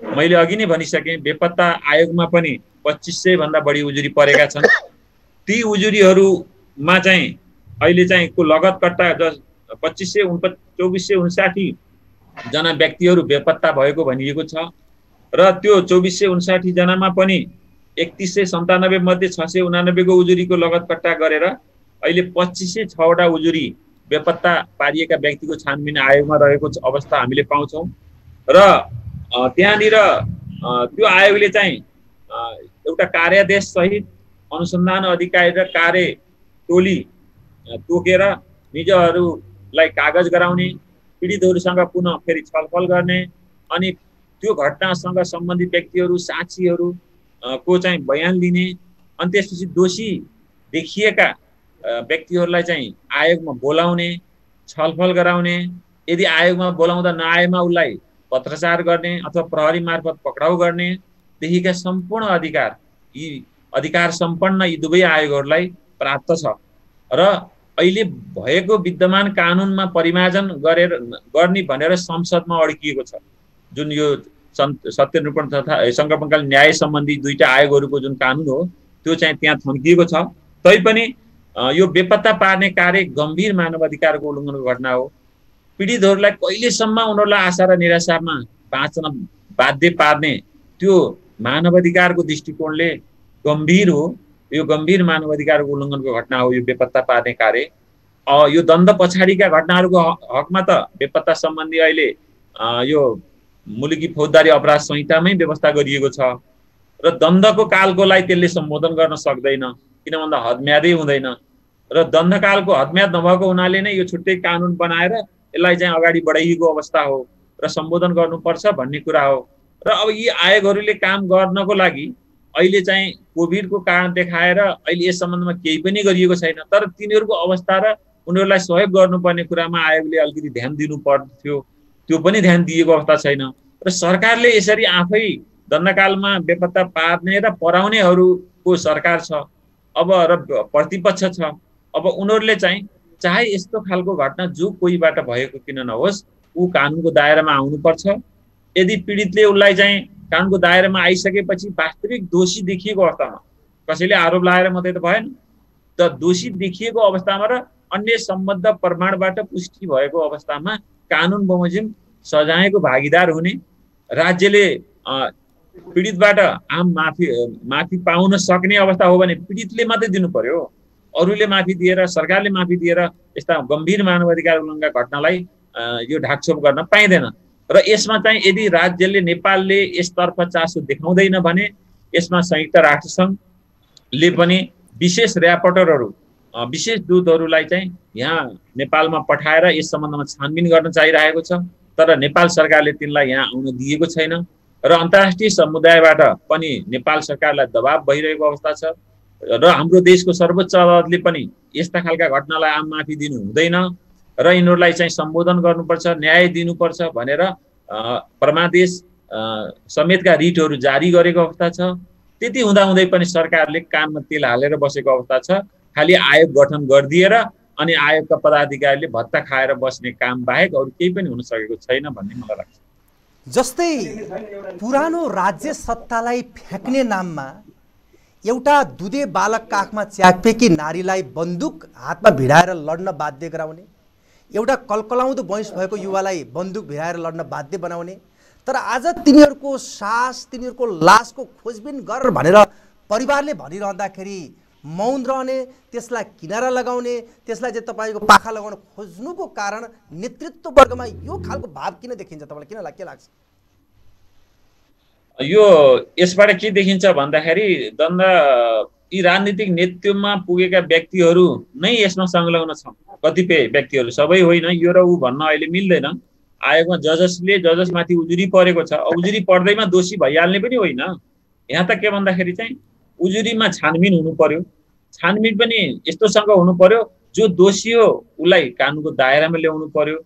मैले अघि नै भनिसकेँ बेपत्ता आयोगमा पनि पच्चिस सयभन्दा बढी उजुरी परेका छन्। ती उजुरीहरूमा चाहिँ अहिले चाहिँ को लगत कट्टा जस पच्चिस सय उन्प चौबिस सय उन्साठीजना व्यक्तिहरू बेपत्ता भएको भनिएको छ। र त्यो चौबिस सय उन्साठीजनामा पनि एकतिस सय सन्तानब्बे मध्ये छ सय उनानब्बेको उजुरीको लगत कट्टा गरेर अहिले पच्चिस सय छवटा उजुरी बेपत्ता पारिएका व्यक्तिको छानबिन आयोगमा रहेको अवस्था हामीले पाउँछौँ। र त्यहाँनिर त्यो आयोगले चाहिँ एउटा कार्यादेश सहित अनुसन्धान अधिकारी र कार्य टोली तोकेर निजहरूलाई कागज गराउने पीडितहरूसँग पुनः फेरि छलफल गर्ने अनि त्यो घटनासँग सम्बन्धित व्यक्तिहरू साक्षीहरू को चाहिँ बयान लिने अनि त्यसपछि दोषी देखिएका व्यक्तिहरूलाई चाहिँ आयोगमा बोलाउने छलफल गराउने यदि आयोगमा बोलाउँदा नआएमा उसलाई पत्रचार गर्ने अथवा प्रहरी मार्फत पक्राउ गर्नेदेखिका सम्पूर्ण अधिकार यी अधिकार सम्पन्न यी दुवै आयोगहरूलाई प्राप्त छ। र अहिले भएको विद्यमान कानुनमा परिमार्जन गरेर गर्ने भनेर संसदमा अड्किएको छ जुन यो सत्यनिरूपण तथा सङ्कल्पकालीन न्याय सम्बन्धी दुईवटा आयोगहरूको जुन कानुन हो त्यो चाहिँ त्यहाँ थन्किएको छ। तैपनि यो बेपत्ता पार्ने कार्य गम्भीर मानव अधिकारको उल्लङ्घनको घटना हो। पीडितहरूलाई कहिलेसम्म उनीहरूलाई आशा र निराशामा बाँच्न बाध्य पार्ने त्यो मानव अधिकारको दृष्टिकोणले गम्भीर हो। यो गम्भीर मानव अधिकारको उल्लङ्घनको घटना हो यो बेपत्ता पार्ने कार्य। यो दण्ड पछाडिका घटनाहरूको हकमा त बेपत्ता सम्बन्धी अहिले यो मुलुकी फौजदारी अपराध संहितामै व्यवस्था गरिएको छ र दण्डको कालको लागि त्यसले सम्बोधन गर्न सक्दैन किन भन्दा हदम्यादै हुँदैन। र दण्डकालको हदम्याद नभएको हुनाले नै यो छुट्टै कानुन बनाएर यसलाई चाहिँ अगाडि बढाइएको अवस्था हो र सम्बोधन गर्नुपर्छ भन्ने कुरा हो। र अब यी आयोगहरूले काम गर्नको लागि अहिले चाहिँ कोभिडको कारण देखाएर अहिले यस सम्बन्धमा केही पनि गरिएको छैन तर तिनीहरूको अवस्था र उनीहरूलाई सहयोग गर्नुपर्ने कुरामा आयोगले अलिकति ध्यान दिनु पर्थ्यो। त्यो पनि ध्यान दिएको अवस्था छैन। र सरकारले यसरी आफै दण्डकालमा बेपत्ता पार्ने र पराउनेहरूको सरकार छ। अब र प्रतिपक्ष छ। अब उनीहरूले चाहिँ चाहे यस्तो खालको घटना जो कोहीबाट भएको किन नहोस् ऊ कानुनको दायरामा आउनुपर्छ। यदि पीडितले उसलाई चाहिँ कानुनको दायरामा आइसकेपछि वास्तविक दोषी देखिएको अवस्थामा कसैले आरोप लगाएर मात्रै त भएन। त दोषी देखिएको अवस्थामा र अन्य सम्बद्ध प्रमाणबाट पुष्टि भएको अवस्थामा कानुन बमोजिम सजायको भागीदार हुने राज्यले पीडितबाट आम माफी माफी पाउन सक्ने अवस्था हो भने पीडितले मात्रै दिनु पर्यो अरूले माफी दिएर सरकारले माफी दिएर यस्ता गम्भीर मानवाधिकार उल्लङ्घनका घटनालाई यो ढाकछोप गर्न पाइँदैन। र यसमा चाहिँ यदि राज्यले नेपालले यसतर्फ चासो देखाउँदैन भने यसमा संयुक्त राष्ट्रसङ्घले पनि विशेष ऱ्यापोर्टरहरू विशेष दूतहरूलाई चाहिँ यहाँ नेपालमा पठाएर यस सम्बन्धमा छानबिन गर्न चाहिरहेको छ तर नेपाल सरकारले तिनलाई यहाँ आउन दिएको छैन। र अन्तर्राष्ट्रिय समुदायबाट पनि नेपाल सरकारलाई दबाब भइरहेको अवस्था छ। र हाम्रो देशको सर्वोच्च अदालतले पनि यस्ता खालका घटनालाई आम माफी दिनु हुँदैन र यिनीहरूलाई चाहिँ सम्बोधन गर्नुपर्छ न्याय दिनुपर्छ भनेर परमादेश समेतका रिटहरू जारी गरेको अवस्था छ। त्यति हुँदाहुँदै पनि सरकारले कानमा तेल हालेर बसेको अवस्था छ। खालि आयोग गठन गरिदिएर अनि आयोगका पदाधिकारीले भत्ता खाएर बस्ने काम बाहेक अरू केही पनि हुन सकेको छैन भन्ने मलाई लाग्छ। जस्तै पुरानो राज्य सत्तालाई फ्याँक्ने नाममा एउटा दुधे बालक काखमा च्याकपेकी नारीलाई बन्दुक हातमा भिडाएर लड्न बाध्य गराउने एउटा कलकलाउँदो वयस भएको युवालाई बन्दुक भिडाएर लड्न बाध्य बनाउने तर आज तिनीहरूको सास तिनीहरूको लासको खोजबिन गर भनेर परिवारले भनिरहँदाखेरि मौन रहने त्यसलाई किनारा लगाउने त्यसलाई चाहिँ तपाईँको पाखा लगाउन खोज्नुको कारण नेतृत्व वर्गमा यो खालको भाव किन देखिन्छ? तपाईँलाई किन के लाग्छ? यो यसबाट के देखिन्छ भन्दाखेरि दण्ड यी राजनीतिक नेतृत्वमा पुगेका व्यक्तिहरू नै यसमा संलग्न छन्। कतिपय व्यक्तिहरू सबै होइन यो र ऊ भन्न अहिले मिल्दैन। आयोगमा जजसले जजसमाथि उजुरी परेको छ। उजुरी पर्दैमा दोषी भइहाल्ने पनि होइन। यहाँ त के भन्दाखेरि चाहिँ उजुरीमा छानबिन हुनु पर्यो छानबिन पनि यस्तोसँग हुनु पर्यो जो दोषी हो उसलाई कानुनको दायरामा ल्याउनु पर्यो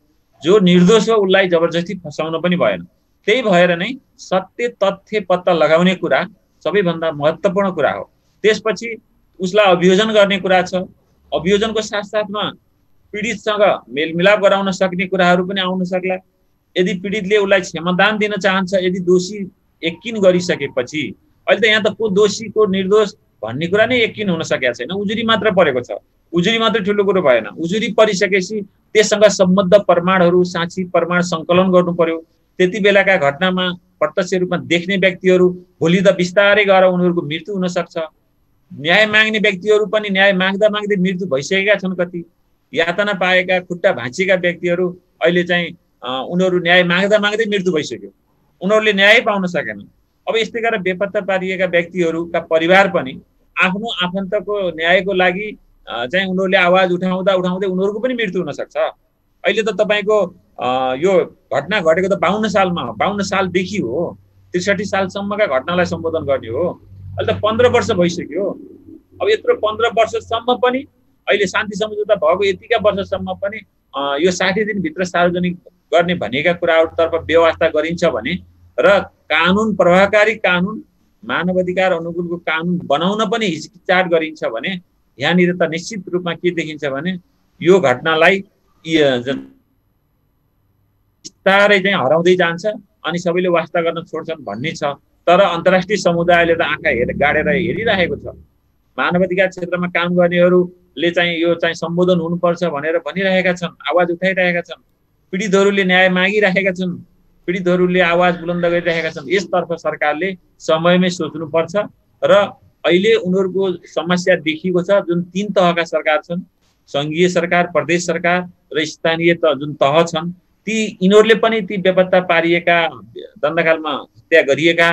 जो निर्दोष हो उसलाई जबरजस्ती फसाउन पनि भएन। त्यही भएर नै सत्य तथ्य पत्ता लगाउने कुरा सबैभन्दा महत्त्वपूर्ण कुरा हो। त्यसपछि उसलाई अभियोजन गर्ने कुरा छ। अभियोजनको साथसाथमा पीडितसँग मेलमिलाप गराउन सक्ने कुराहरू पनि आउन सक्ला। यदि पीडितले उसलाई क्षमदान दिन चाहन्छ यदि दोषी यकिन गरिसकेपछि अहिले त यहाँ त को दोषी को निर्दोष भन्ने कुरा नै यकिन हुन सकेका छैन। उजुरी मात्र परेको छ। उजुरी मात्रै ठुलो कुरो भएन। उजुरी परिसकेपछि त्यससँग सम्बद्ध प्रमाणहरू साँची प्रमाण सङ्कलन गर्नु पर्यो। त्यति बेलाका घटनामा प्रत्यक्ष रूपमा देख्ने व्यक्तिहरू भोलि त बिस्तारै गएर उनीहरूको मृत्यु हुन सक्छ। न्याय माग्ने व्यक्तिहरू पनि न्याय माग्दा माग्दै मृत्यु भइसकेका छन् कति। यातना पाएका खुट्टा भाँचिएका व्यक्तिहरू अहिले चाहिँ उनीहरू न्याय माग्दा माग्दै मृत्यु भइसक्यो। उनीहरूले न्याय पाउन सकेन अब यस्तै गरेर बेपत्ता पारिएका व्यक्तिहरूका परिवार पनि आफ्नो आफन्तको न्यायको लागि चाहिँ उनीहरूले आवाज उठाउँदा उठाउँदै उनीहरूको पनि मृत्यु हुनसक्छ अहिले त तपाईँको यो घटना घटेको त बाहन्न सालमा हो बाहन्न सालदेखि हो। त्रिसठी सालसम्मका घटनालाई सम्बोधन गर्ने हो। अहिले त पन्ध्र वर्ष भइसक्यो। अब यत्रो पन्ध्र वर्षसम्म पनि अहिले शान्ति सम्झौता भएको यतिका वर्षसम्म पनि यो साठी दिनभित्र सार्वजनिक गर्ने भनेका कुराहरूतर्फ व्यवस्था गरिन्छ भने र कानुन प्रभावकारी कानुन मानव अधिकार अनुकूलको कानुन बनाउन पनि हिचकिचाट गरिन्छ भने यहाँनिर त निश्चित रूपमा के देखिन्छ भने यो घटनालाई बिस्तारै चाहिँ हराउँदै जान्छ अनि सबैले वास्ता गर्न छोड्छन् भन्ने छ। तर अन्तर्राष्ट्रिय समुदायले त आँखा हेर गाडेर हेरिरहेको छ। मानव अधिकार क्षेत्रमा काम गर्नेहरूले चाहिँ यो चाहिँ सम्बोधन हुनुपर्छ भनेर भनिरहेका छन् आवाज उठाइरहेका छन्। पीडितहरूले न्याय मागिरहेका छन्। पीडितहरूले आवाज बुलन्द गरिरहेका छन्। यसतर्फ सरकारले समयमै सोच्नुपर्छ र अहिले उनीहरूको समस्या देखिएको छ जुन तिन तहका सरकार छन् सङ्घीय सरकार प्रदेश सरकार र स्थानीय त जुन तह छन् ती यिनीहरूले पनि ती बेपत्ता पारिएका दण्डकालमा हत्या गरिएका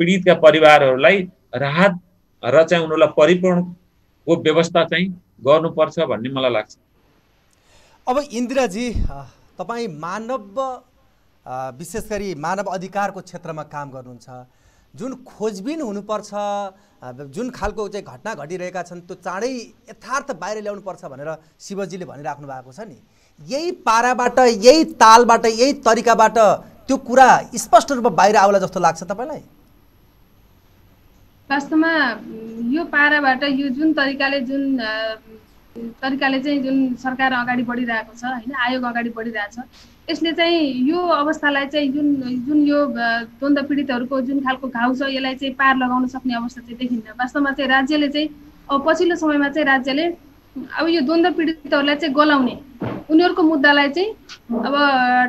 पीडितका परिवारहरूलाई राहत र चाहिँ उनीहरूलाई परिपूर्णको व्यवस्था चाहिँ गर्नुपर्छ भन्ने मलाई लाग्छ। अब इन्दिराजी तपाईँ मानव विशेष गरी मानव अधिकारको क्षेत्रमा काम गर्नुहुन्छ। जुन खोजबिन हुनुपर्छ जुन खालको चाहिँ घटना घटिरहेका छन् त्यो चाँडै यथार्थ बाहिर ल्याउनुपर्छ भनेर शिवजीले भनिराख्नु भएको छ नि। यही पाराबाट यही तालबाट यही तरिकाबाट त्यो कुरा स्पष्ट रूपमा बाहिर आउला जस्तो लाग्छ तपाईँलाई? वास्तवमा यो पाराबाट यो जुन तरिकाले जुन तरिकाले चाहिँ जुन सरकार अगाडि बढिरहेको छ होइन आयोग अगाडि बढिरहेको छ यसले चाहिँ यो अवस्थालाई चाहिँ जुन जुन यो द्वन्द पीडितहरूको जुन खालको घाउ छ यसलाई चाहिँ पार लगाउन सक्ने अवस्था चाहिँ देखिन्न। वास्तवमा चाहिँ राज्यले चाहिँ अब पछिल्लो समयमा चाहिँ राज्यले अब यो द्वन्द पीडितहरूलाई चाहिँ गलाउने उनीहरूको मुद्दालाई चाहिँ अब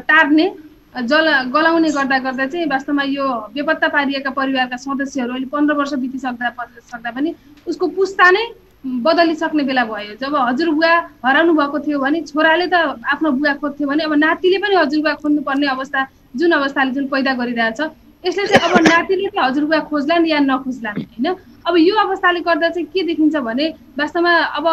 टार्ने जल गलाउने गर्दा गर्दा चाहिँ वास्तवमा यो बेपत्ता पारिएका परिवारका सदस्यहरू अहिले पन्ध्र वर्ष बितिसक्दा सक्दा पनि उसको पुस्ता नै बदलिसक्ने बेला भयो। जब हजुरबुवा हराउनु भएको थियो भने छोराले त आफ्नो बुवा खोज्थ्यो भने अब नातिले पनि हजुरबुवा खोज्नुपर्ने अवस्था जुन अवस्थाले जुन पैदा गरिरहेछ यसले चाहिँ अब नातिले चाहिँ हजुरबुवा खोज्लान् या नखोज्लान् होइन? अब यो अवस्थाले गर्दा चाहिँ के देखिन्छ भने वास्तवमा अब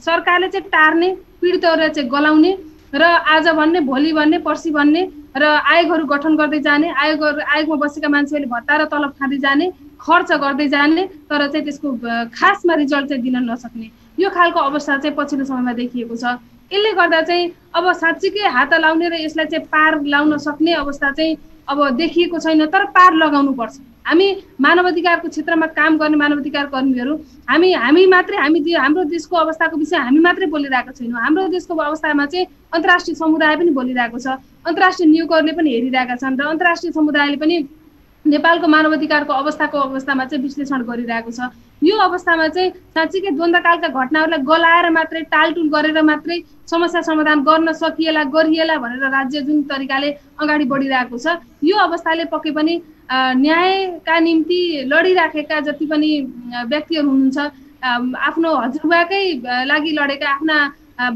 सरकारले चाहिँ टार्ने पीडितहरूलाई चाहिँ गलाउने र आज भन्ने भोलि भन्ने पर्सि भन्ने र आयोगहरू गठन गर्दै जाने आयोगहरू आयोगमा बसेका मान्छेहरूले भत्ता र तलब खाँदै जाने खर्च गर्दै जाने तर चाहिँ त्यसको खासमा रिजल्ट चाहिँ दिन नसक्ने। यो खालको अवस्था चाहिँ पछिल्लो समयमा देखिएको छ। यसले गर्दा चाहिँ अब साँच्चीकै हात लाउने र यसलाई चाहिँ पार लाउन सक्ने अवस्था चाहिँ अब देखिएको छैन तर पार लगाउनु पर्छ। हामी मानव अधिकारको क्षेत्रमा काम गर्ने मानव अधिकार कर्मीहरू हामी हामी मात्रै हामी हाम्रो देशको अवस्थाको विषय हामी मात्रै बोलिरहेको छैनौँ। हाम्रो देशको अवस्थामा चाहिँ अन्तर्राष्ट्रिय समुदाय पनि बोलिरहेको छ। अन्तर्राष्ट्रिय नियोगहरूले पनि हेरिरहेका छन् र अन्तर्राष्ट्रिय समुदायले पनि नेपालको मानव अधिकारको अवस्थाको अवस्थामा चाहिँ विश्लेषण गरिरहेको छ। यो अवस्थामा चाहिँ साँच्चीकै द्वन्द्वकालका घटनाहरूलाई गलाएर मात्रै टालटुल गरेर मात्रै समस्या समाधान गर्न सकिएला गरिएला भनेर राज्य जुन तरिकाले अगाडि बढिरहेको छ। यो अवस्थाले पक्कै पनि न्यायका निम्ति लडिराखेका जति पनि व्यक्तिहरू हुनुहुन्छ आफ्नो हजुरबुवाकै लागि लडेका आफ्ना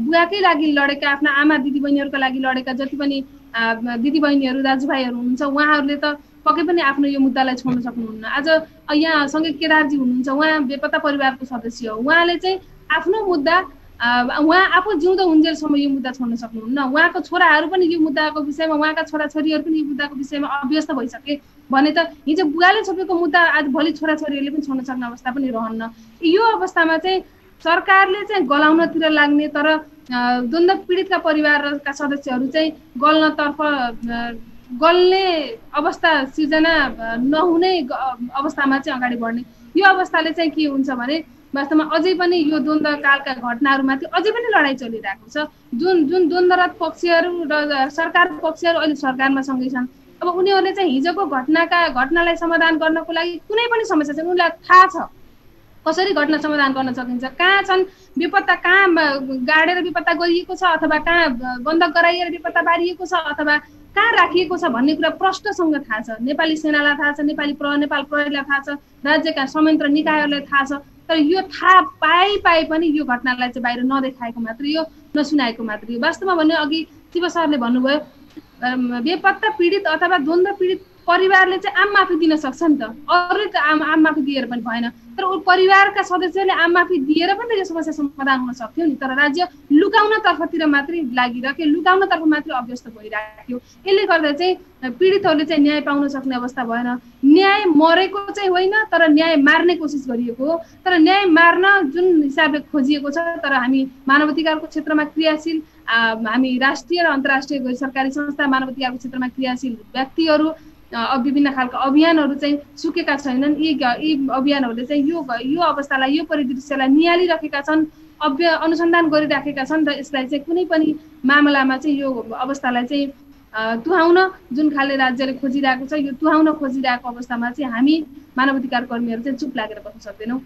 बुवाकै लागि लडेका आफ्ना आमा दिदीबहिनीहरूका लागि लडेका जति पनि दिदीबहिनीहरू दाजुभाइहरू हुनुहुन्छ उहाँहरूले त पक्कै पनि आफ्नो यो मुद्दालाई छोड्न सक्नुहुन्न। आज यहाँ सँगै केदारजी हुनुहुन्छ उहाँ बेपत्ता परिवारको सदस्य हो। उहाँले चाहिँ आफ्नो मुद्दा उहाँ आफू जिउँदो हुन्जेलसम्म यो मुद्दा छोड्न सक्नुहुन्न। उहाँको छोराहरू पनि यो मुद्दाको विषयमा उहाँका छोराछोरीहरू पनि यो मुद्दाको विषयमा अभ्यस्त भइसके भने त हिजो बुवाले छोपेको मुद्दा आज भोलि छोराछोरीहरूले पनि छोड्न सक्ने अवस्था पनि रहन्न। यो अवस्थामा चाहिँ सरकारले चाहिँ गलाउनतिर लाग्ने तर द्वन्द पीडितका परिवारका सदस्यहरू चाहिँ गल्नतर्फ गल्ने अवस्था सिर्जना नहुने अवस्थामा चाहिँ अगाडि बढ्ने। यो अवस्थाले चाहिँ के हुन्छ भने वास्तवमा अझै पनि यो द्वन्द्वकालका घटनाहरूमाथि अझै पनि लडाइँ चलिरहेको छ। जुन जुन द्वन्द्वरत पक्षहरू र सरकार पक्षहरू अहिले सरकारमा सँगै छन् अब उनीहरूले चाहिँ हिजोको घटनाका घटनालाई समाधान गर्नको लागि कुनै पनि समस्या छैन। उनीहरूलाई थाहा छ। कसरी घटना समाधान गर्न सकिन्छ? कहाँ छन्? विपत्ता कहाँ गाडेर विपत्ता गरिएको छ अथवा कहाँ बन्द गराइएर विपत्ता पारिएको छ अथवा कहाँ राखिएको छ भन्ने कुरा प्रष्टसँग थाहा छ। नेपाली सेनालाई थाहा छ नेपाली प्र नेपाल प्रहरीलाई थाहा छ राज्यका संयन्त्र निकायहरूलाई थाहा छ। तर यो थाहा पाइ पाए पनि यो घटनालाई चाहिँ बाहिर नदेखाएको मात्र यो नसुनाएको मात्रै हो। वास्तवमा भने अघि शिव सरले भन्नुभयो बेपत्ता पीडित अथवा द्वन्द्व पीडित परिवारले चाहिँ आम माफी दिन सक्छ नि त। अरूले आम आम माफी दिएर पनि भएन। तर परिवारका सदस्यले आम माफी दिएर पनि त यो समस्या समाधान हुन सक्थ्यो नि। तर राज्य लुकाउन तर्फतिर मात्रै लागिरह्यो लुकाउनतर्फ मात्रै अभ्यस्त भइराख्यो। यसले गर्दा चाहिँ पीडितहरूले चाहिँ न्याय पाउन सक्ने अवस्था भएन। न्याय मरेको चाहिँ होइन तर न्याय मार्ने कोसिस गरिएको हो। तर न्याय मार्न जुन हिसाबले खोजिएको छ तर हामी मानवाधिकारको क्षेत्रमा क्रियाशील हामी राष्ट्रिय र अन्तर्राष्ट्रिय गैर सरकारी संस्था मानवाधिकारको क्षेत्रमा क्रियाशील व्यक्तिहरू विभिन्न खालका अभियानहरू चाहिँ सुकेका छैनन्। यी यी अभियानहरूले चाहिँ यो यो अवस्थालाई यो परिदृश्यलाई निहालिरहेका छन् अभ्य अनुसन्धान गरिराखेका छन् र यसलाई चाहिँ कुनै पनि मामलामा चाहिँ यो अवस्थालाई चाहिँ तुहाउन जुन खाले राज्यले खोजिरहेको छ यो तुहाउन खोजिरहेको अवस्थामा चाहिँ हामी मानवाधिकार कर्मीहरू चाहिँ चुप लागेर बस्न सक्दैनौँ।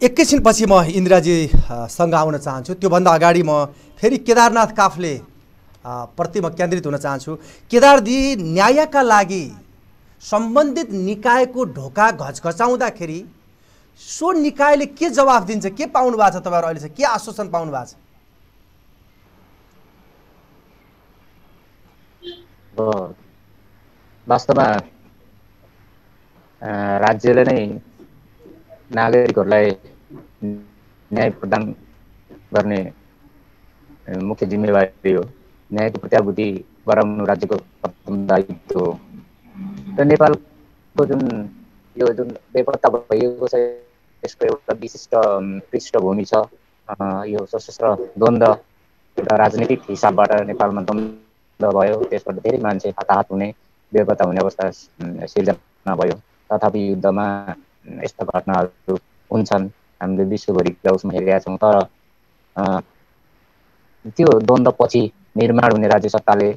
एकैछिनपछि म इन्दिराजीसँग आउन चाहन्छु। त्योभन्दा अगाडि म फेरि केदारनाथ काफले प्रति म केन्द्रित हुन चाहन्छु। केदारजी न्यायका लागि सम्बन्धित निकायको ढोका घचघचाउँदाखेरि सो निकायले के जवाफ दिन्छ के पाउनु भएको छ तपाईँहरू अहिले चाहिँ? के आश्वासन पाउनु भएको छ? वास्तवमा राज्यले नै नागरिकहरूलाई न्याय प्रदान गर्ने मुख्य जिम्मेवारी हो। न्यायको प्रत्याभूति गराउनु राज्यको प्रथम दायित्व हो। र नेपालको जुन यो जुन बेपत्ता भइएको छ यसको एउटा विशिष्ट पृष्ठभूमि छ यो सशस्त्र द्वन्द्व एउटा राजनीतिक हिसाबबाट नेपालमा द्वन्द्व भयो त्यसबाट धेरै मान्छे हताहत हुने बेपत्ता हुने अवस्था सिर्जना भयो। तथापि युद्धमा यस्ता घटनाहरू हुन्छन्। हामीले विश्वभरिका उसमा हेरेका छौँ तर त्यो द्वन्द्वपछि निर्माण हुने राज्य सत्ताले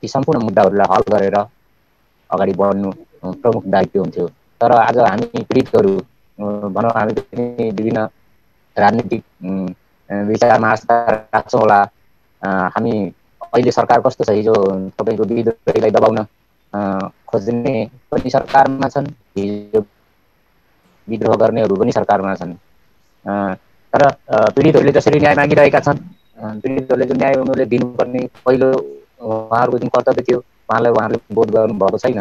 ती सम्पूर्ण मुद्दाहरूलाई हल गरेर अगाडि बढ्नु प्रमुख दायित्व हुन्थ्यो। तर आज हामी पीडितहरू भनौँ हामी विभिन्न राजनीतिक विचारमा आस्था राख्छौँ होला। हामी अहिले सरकार कस्तो छ? हिजो तपाईँको विद्रोहीलाई दबाउन खोज्ने पनि सरकारमा छन् हिजो विद्रोह गर्नेहरू पनि सरकारमा छन्। तर पीडितहरूले जसरी न्याय मागिरहेका छन् पीडितहरूले जुन न्याय उनीहरूले दिनुपर्ने पहिलो उहाँहरूको जुन कर्तव्य थियो उहाँलाई उहाँहरूले बोध गर्नुभएको छैन।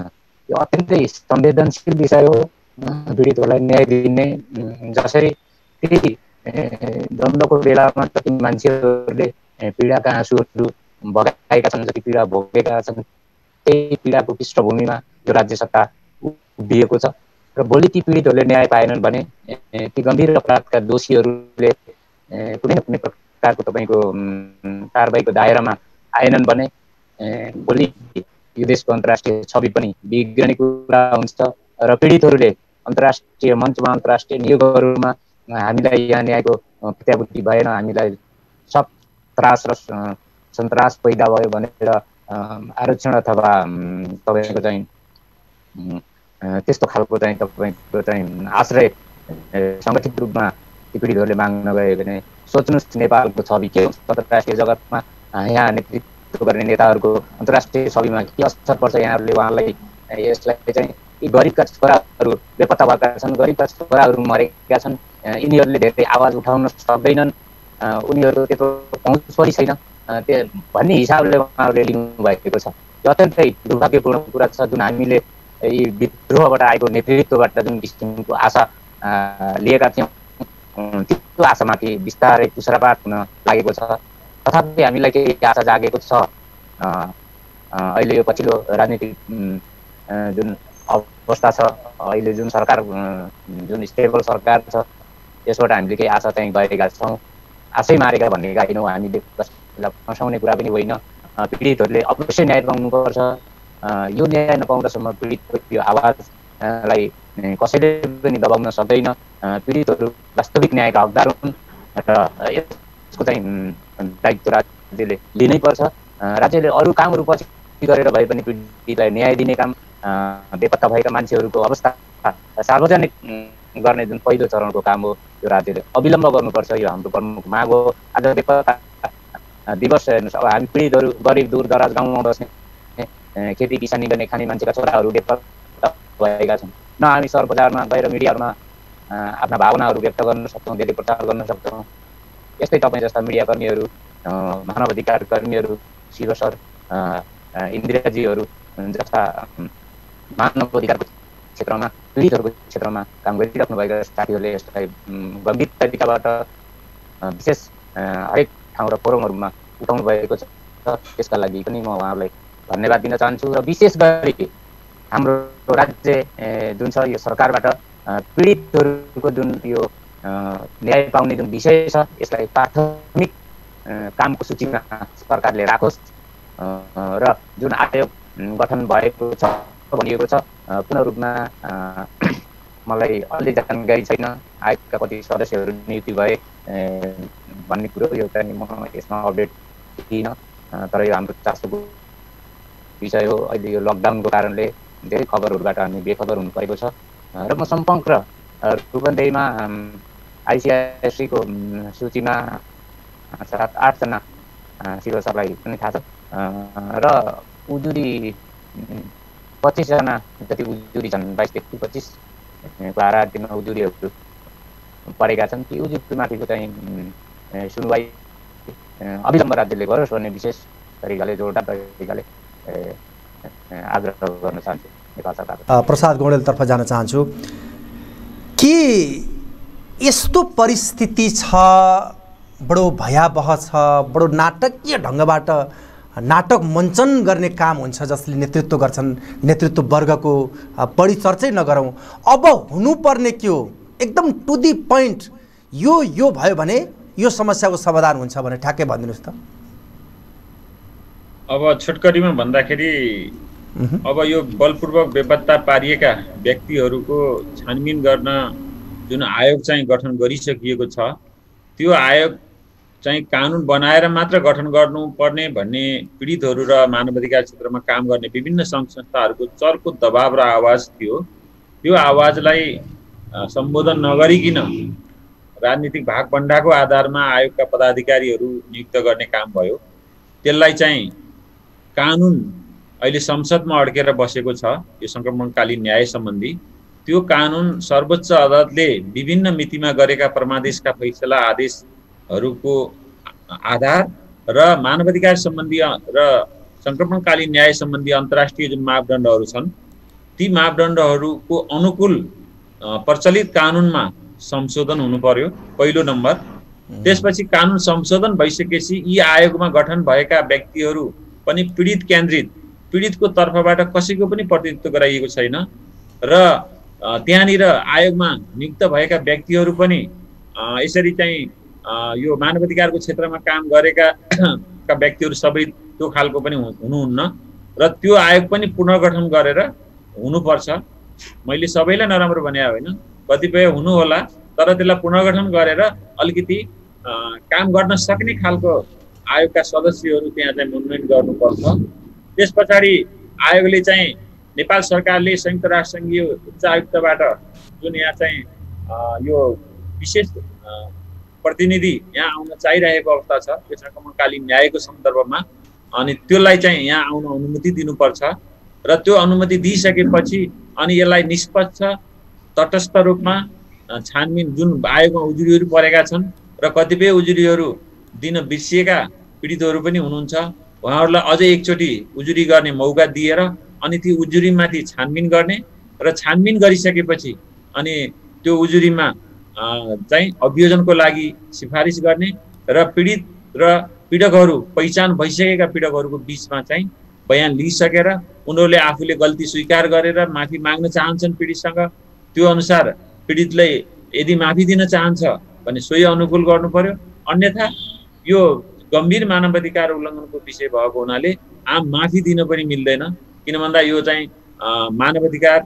यो अत्यन्तै संवेदनशील विषय हो। पीडितहरूलाई न्याय दिने जसरी त्यही द्वन्द्वको बेलामा जति मान्छेहरूले पीडाका आँसुहरू भगाएका छन् जति पीडा भोगेका छन् त्यही पीडाको पृष्ठभूमिमा यो राज्य सत्ता उभिएको छ। र भोलि ती पीडितहरूले न्याय पाएनन् भने ती गम्भीर अपराधका दोषीहरूले कुनै न कुनै प्रकारको तपाईँको कारवाहीको दायरामा आएनन् भने भोलि यो देशको अन्तर्राष्ट्रिय छवि पनि बिग्रने कुरा हुन्छ र पीडितहरूले अन्तर्राष्ट्रिय मञ्चमा अन्तर्राष्ट्रिय नियोगहरूमा हामीलाई यहाँ न्यायको प्रत्याभूति भएन हामीलाई सब त्रास र सन्तास पैदा भयो भनेर आरक्षण अथवा तपाईँको चाहिँ त्यस्तो खालको चाहिँ तपाईँको चाहिँ आश्रय सङ्गठित रूपमा ती पीडितहरूले माग्न गयो भने सोच्नुहोस् नेपालको छवि के हुन्छ? अन्तर्राष्ट्रिय जगतमा यहाँ नेतृत्व गर्ने नेताहरूको अन्तर्राष्ट्रिय छविमा के असर पर्छ? यहाँहरूले उहाँलाई यसलाई चाहिँ यी गरिबका छोराहरू बेपत्ता भएका छन्। गरिबका छोराहरू मरेका छन्। यिनीहरूले धेरै आवाज उठाउन सक्दैनन्। उनीहरू त्यत्रो पहुँच पनि छैन। त्यो भन्ने हिसाबले उहाँहरूले लिनुभएको छ। यो अत्यन्तै दुर्भाग्यपूर्ण कुरा छ जुन हामीले यी विद्रोहबाट आएको नेतृत्वबाट जुन किसिमको आशा लिएका थियौँ। त्यो आशामाथि बिस्तारै तुसरापात हुन लागेको छ। तथापि हामीलाई केही आशा जागेको छ। अहिले यो पछिल्लो राजनीतिक जुन अवस्था छ अहिले जुन सरकार जुन स्टेबल सरकार छ त्यसबाट हामीले केही आशा चाहिँ गरेका छौँ। आशै मारेका भनेका होइनौँ हामीले कसैलाई फसाउने कुरा पनि होइन। पीडितहरूले अवश्य न्याय पाउनुपर्छ। यो न्याय नपाउँदासम्म पीडितको यो आवाजलाई कसैले पनि दबाउन सक्दैन। पीडितहरू वास्तविक न्यायका हकदार हुन् र यसको चाहिँ दायित्व राज्यले लिनै पर्छ। राज्यले अरू कामहरू पछि गरेर भए पनि पीडितलाई न्याय दिने काम बेपत्ता भएका मान्छेहरूको अवस्था सार्वजनिक गर्ने जुन पहिलो चरणको काम हो यो राज्यले अविलम्ब गर्नुपर्छ। यो हाम्रो प्रमुख माग हो। आज बेपत्ता दिवस हेर्नुहोस्। अब हामी पीडितहरू गरिब दूर दराज गाउँमा बस्ने खेती किसानी गर्ने खाने मान्छेका छोराहरू बेपत्ता भएका छन्। न हामी सहर बजारमा गएर मिडियाहरूमा आफ्ना भावनाहरू व्यक्त गर्न सक्छौँ धेरै प्रचार गर्न सक्छौँ। यस्तै तपाईँ जस्ता मिडियाकर्मीहरू मानव अधिकार कर्मीहरू शिव सर इन्दिराजीहरू जस्ता मानव अधिकारको क्षेत्रमा पीडितहरूको क्षेत्रमा काम गरिराख्नु भएका साथीहरूले यसलाई गम्भीर तरिकाबाट विशेष हरेक ठाउँ र फोरमहरूमा उठाउनु भएको छ। त्यसका लागि पनि म उहाँहरूलाई धन्यवाद दिन चाहन्छु र विशेष गरी हाम्रो राज्य जुन छ यो सरकारबाट पीडितहरूको जुन यो न्याय पाउने जुन विषय छ यसलाई प्राथमिक कामको सूचीमा सरकारले राखोस्। र जुन आयोग गठन भएको छ भनिएको छ पूर्ण रूपमा *clears throat* मलाई अलि जानकारी छैन। आयोगका कति सदस्यहरू नियुक्ति भए भन्ने कुरो यो चाहिँ म यसमा अपडेट दिइनँ तर यो हाम्रो चासोको विषय हो। अहिले यो लकडाउनको कारणले धेरै खबरहरूबाट हामी बेखबर हुनु परेको छ र म समग्र रूपन्देहीमा आइसिआइएससीको सूचीमा सात आठजना शिव सरलाई पनि थाहा छ। र उजुरी पच्चिसजना जति उजुरी छन् बाइसदेखि पच्चिस दिनमा उजुरीहरू परेका छन्। ती उजुरीमाथिको चाहिँ सुनवाई अविलम्ब राज्यले गरोस् भन्ने विशेष तरिकाले जोडदार तरिकाले आग्रह गर्न चाहन्छु। नेपाल सरकार। प्रसाद गौडेलतर्फ जान चाहन्छु। के यस्तो परिस्थिति छ बडो भयावह छ बडो नाटकीय ढङ्गबाट नाटक मञ्चन गर्ने काम हुन्छ जसले नेतृत्व गर्छन् नेतृत्व वर्गको परिचर्चै नगरौँ। अब हुनुपर्ने के हो? एकदम टु दि पोइन्ट यो यो भयो भने यो समस्याको समाधान हुन्छ भने ठ्याक्कै भनिदिनुहोस् त। अब छोटकरीमा भन्दाखेरि अब यो बलपूर्वक बेपत्ता पारिएका व्यक्तिहरूको छानबिन गर्न जुन आयोग चाहिँ गठन गरिसकिएको छ त्यो आयोग चाहिँ कानुन बनाएर मात्र गठन गर्नुपर्ने भन्ने पीडितहरू र मानवाधिकार क्षेत्रमा काम गर्ने विभिन्न सङ्घ संस्थाहरूको चर्को दबाव र आवाज थियो। त्यो आवाजलाई सम्बोधन नगरिकन राजनीतिक भागभण्डाको आधारमा आयोगका पदाधिकारीहरू नियुक्त गर्ने काम भयो। त्यसलाई चाहिँ कानुन अहिले संसदमा अड्केर बसेको छ यो सङ्क्रमणकालीन न्याय सम्बन्धी। त्यो कानुन सर्वोच्च अदालतले विभिन्न मितिमा गरेका परमादेशका फैसला आदेशहरूको आधार र मानवाधिकार सम्बन्धी र सङ्क्रमणकालीन न्याय सम्बन्धी अन्तर्राष्ट्रिय जुन मापदण्डहरू छन् ती मापदण्डहरूको अनुकूल प्रचलित कानुनमा संशोधन हुनु पर्यो पहिलो नम्बर। त्यसपछि कानुन संशोधन भइसकेपछि यी आयोगमा गठन भएका व्यक्तिहरू पनि पीडित केन्द्रित पीडितको तर्फबाट कसैको पनि प्रतिनिधित्व गराइएको छैन र त्यहाँनिर आयोगमा नियुक्त भएका व्यक्तिहरू पनि यसरी चाहिँ यो मानवाधिकारको क्षेत्रमा काम गरेका *clears throat* का व्यक्तिहरू सबै त्यो खालको पनि हुनुहुन्न र त्यो आयोग पनि पुनर्गठन गरेर हुनुपर्छ। मैले सबैलाई नराम्रो भने होइन कतिपय हुनु होला तर त्यसलाई पुनर्गठन गरेर अलिकति काम गर्न सक्ने खालको आयोगका सदस्यहरू त्यहाँ चाहिँ मनोनयन गर्नुपर्छ। त्यस पछाडि आयोगले चाहिँ नेपाल सरकारले संयुक्त राष्ट्र सङ्घीय उच्च आयुक्तबाट जुन यहाँ चाहिँ यो विशेष प्रतिनिधि यहाँ आउन चाहिरहेको अवस्था छ त्यो सङ्क्रमणकालीन न्यायको सन्दर्भमा अनि त्यसलाई चाहिँ यहाँ आउन अनुमति दिनुपर्छ र त्यो अनुमति दिइसकेपछि अनि यसलाई निष्पक्ष तटस्थ रूपमा छानबिन जुन आयोगमा उजुरीहरू परेका छन् र कतिपय उजुरीहरू दिन बिर्सिएका पीडितहरू पनि हुनुहुन्छ। उहाँहरूलाई अझै एकचोटि उजुरी गर्ने मौका दिएर अनि ती उजुरीमाथि छानबिन गर्ने र छानबिन गरिसकेपछि अनि त्यो उजुरीमा चाहिँ अभियोजनको लागि सिफारिस गर्ने र पीडित र पीडकहरू पहिचान भइसकेका पीडकहरूको बिचमा चाहिँ बयान लिइसकेर उनीहरूले आफूले गल्ती स्वीकार गरेर माफी माग्न चाहन्छन् पीडितसँग। त्यो अनुसार पीडितले यदि माफी दिन चाहन्छ भने सोही अनुकूल गर्नु पर्यो। अन्यथा यो गम्भीर मानवाधिकार उल्लङ्घनको विषय भएको हुनाले आम माफी दिन पनि मिल्दैन। किन भन्दा यो चाहिँ मानवाधिकार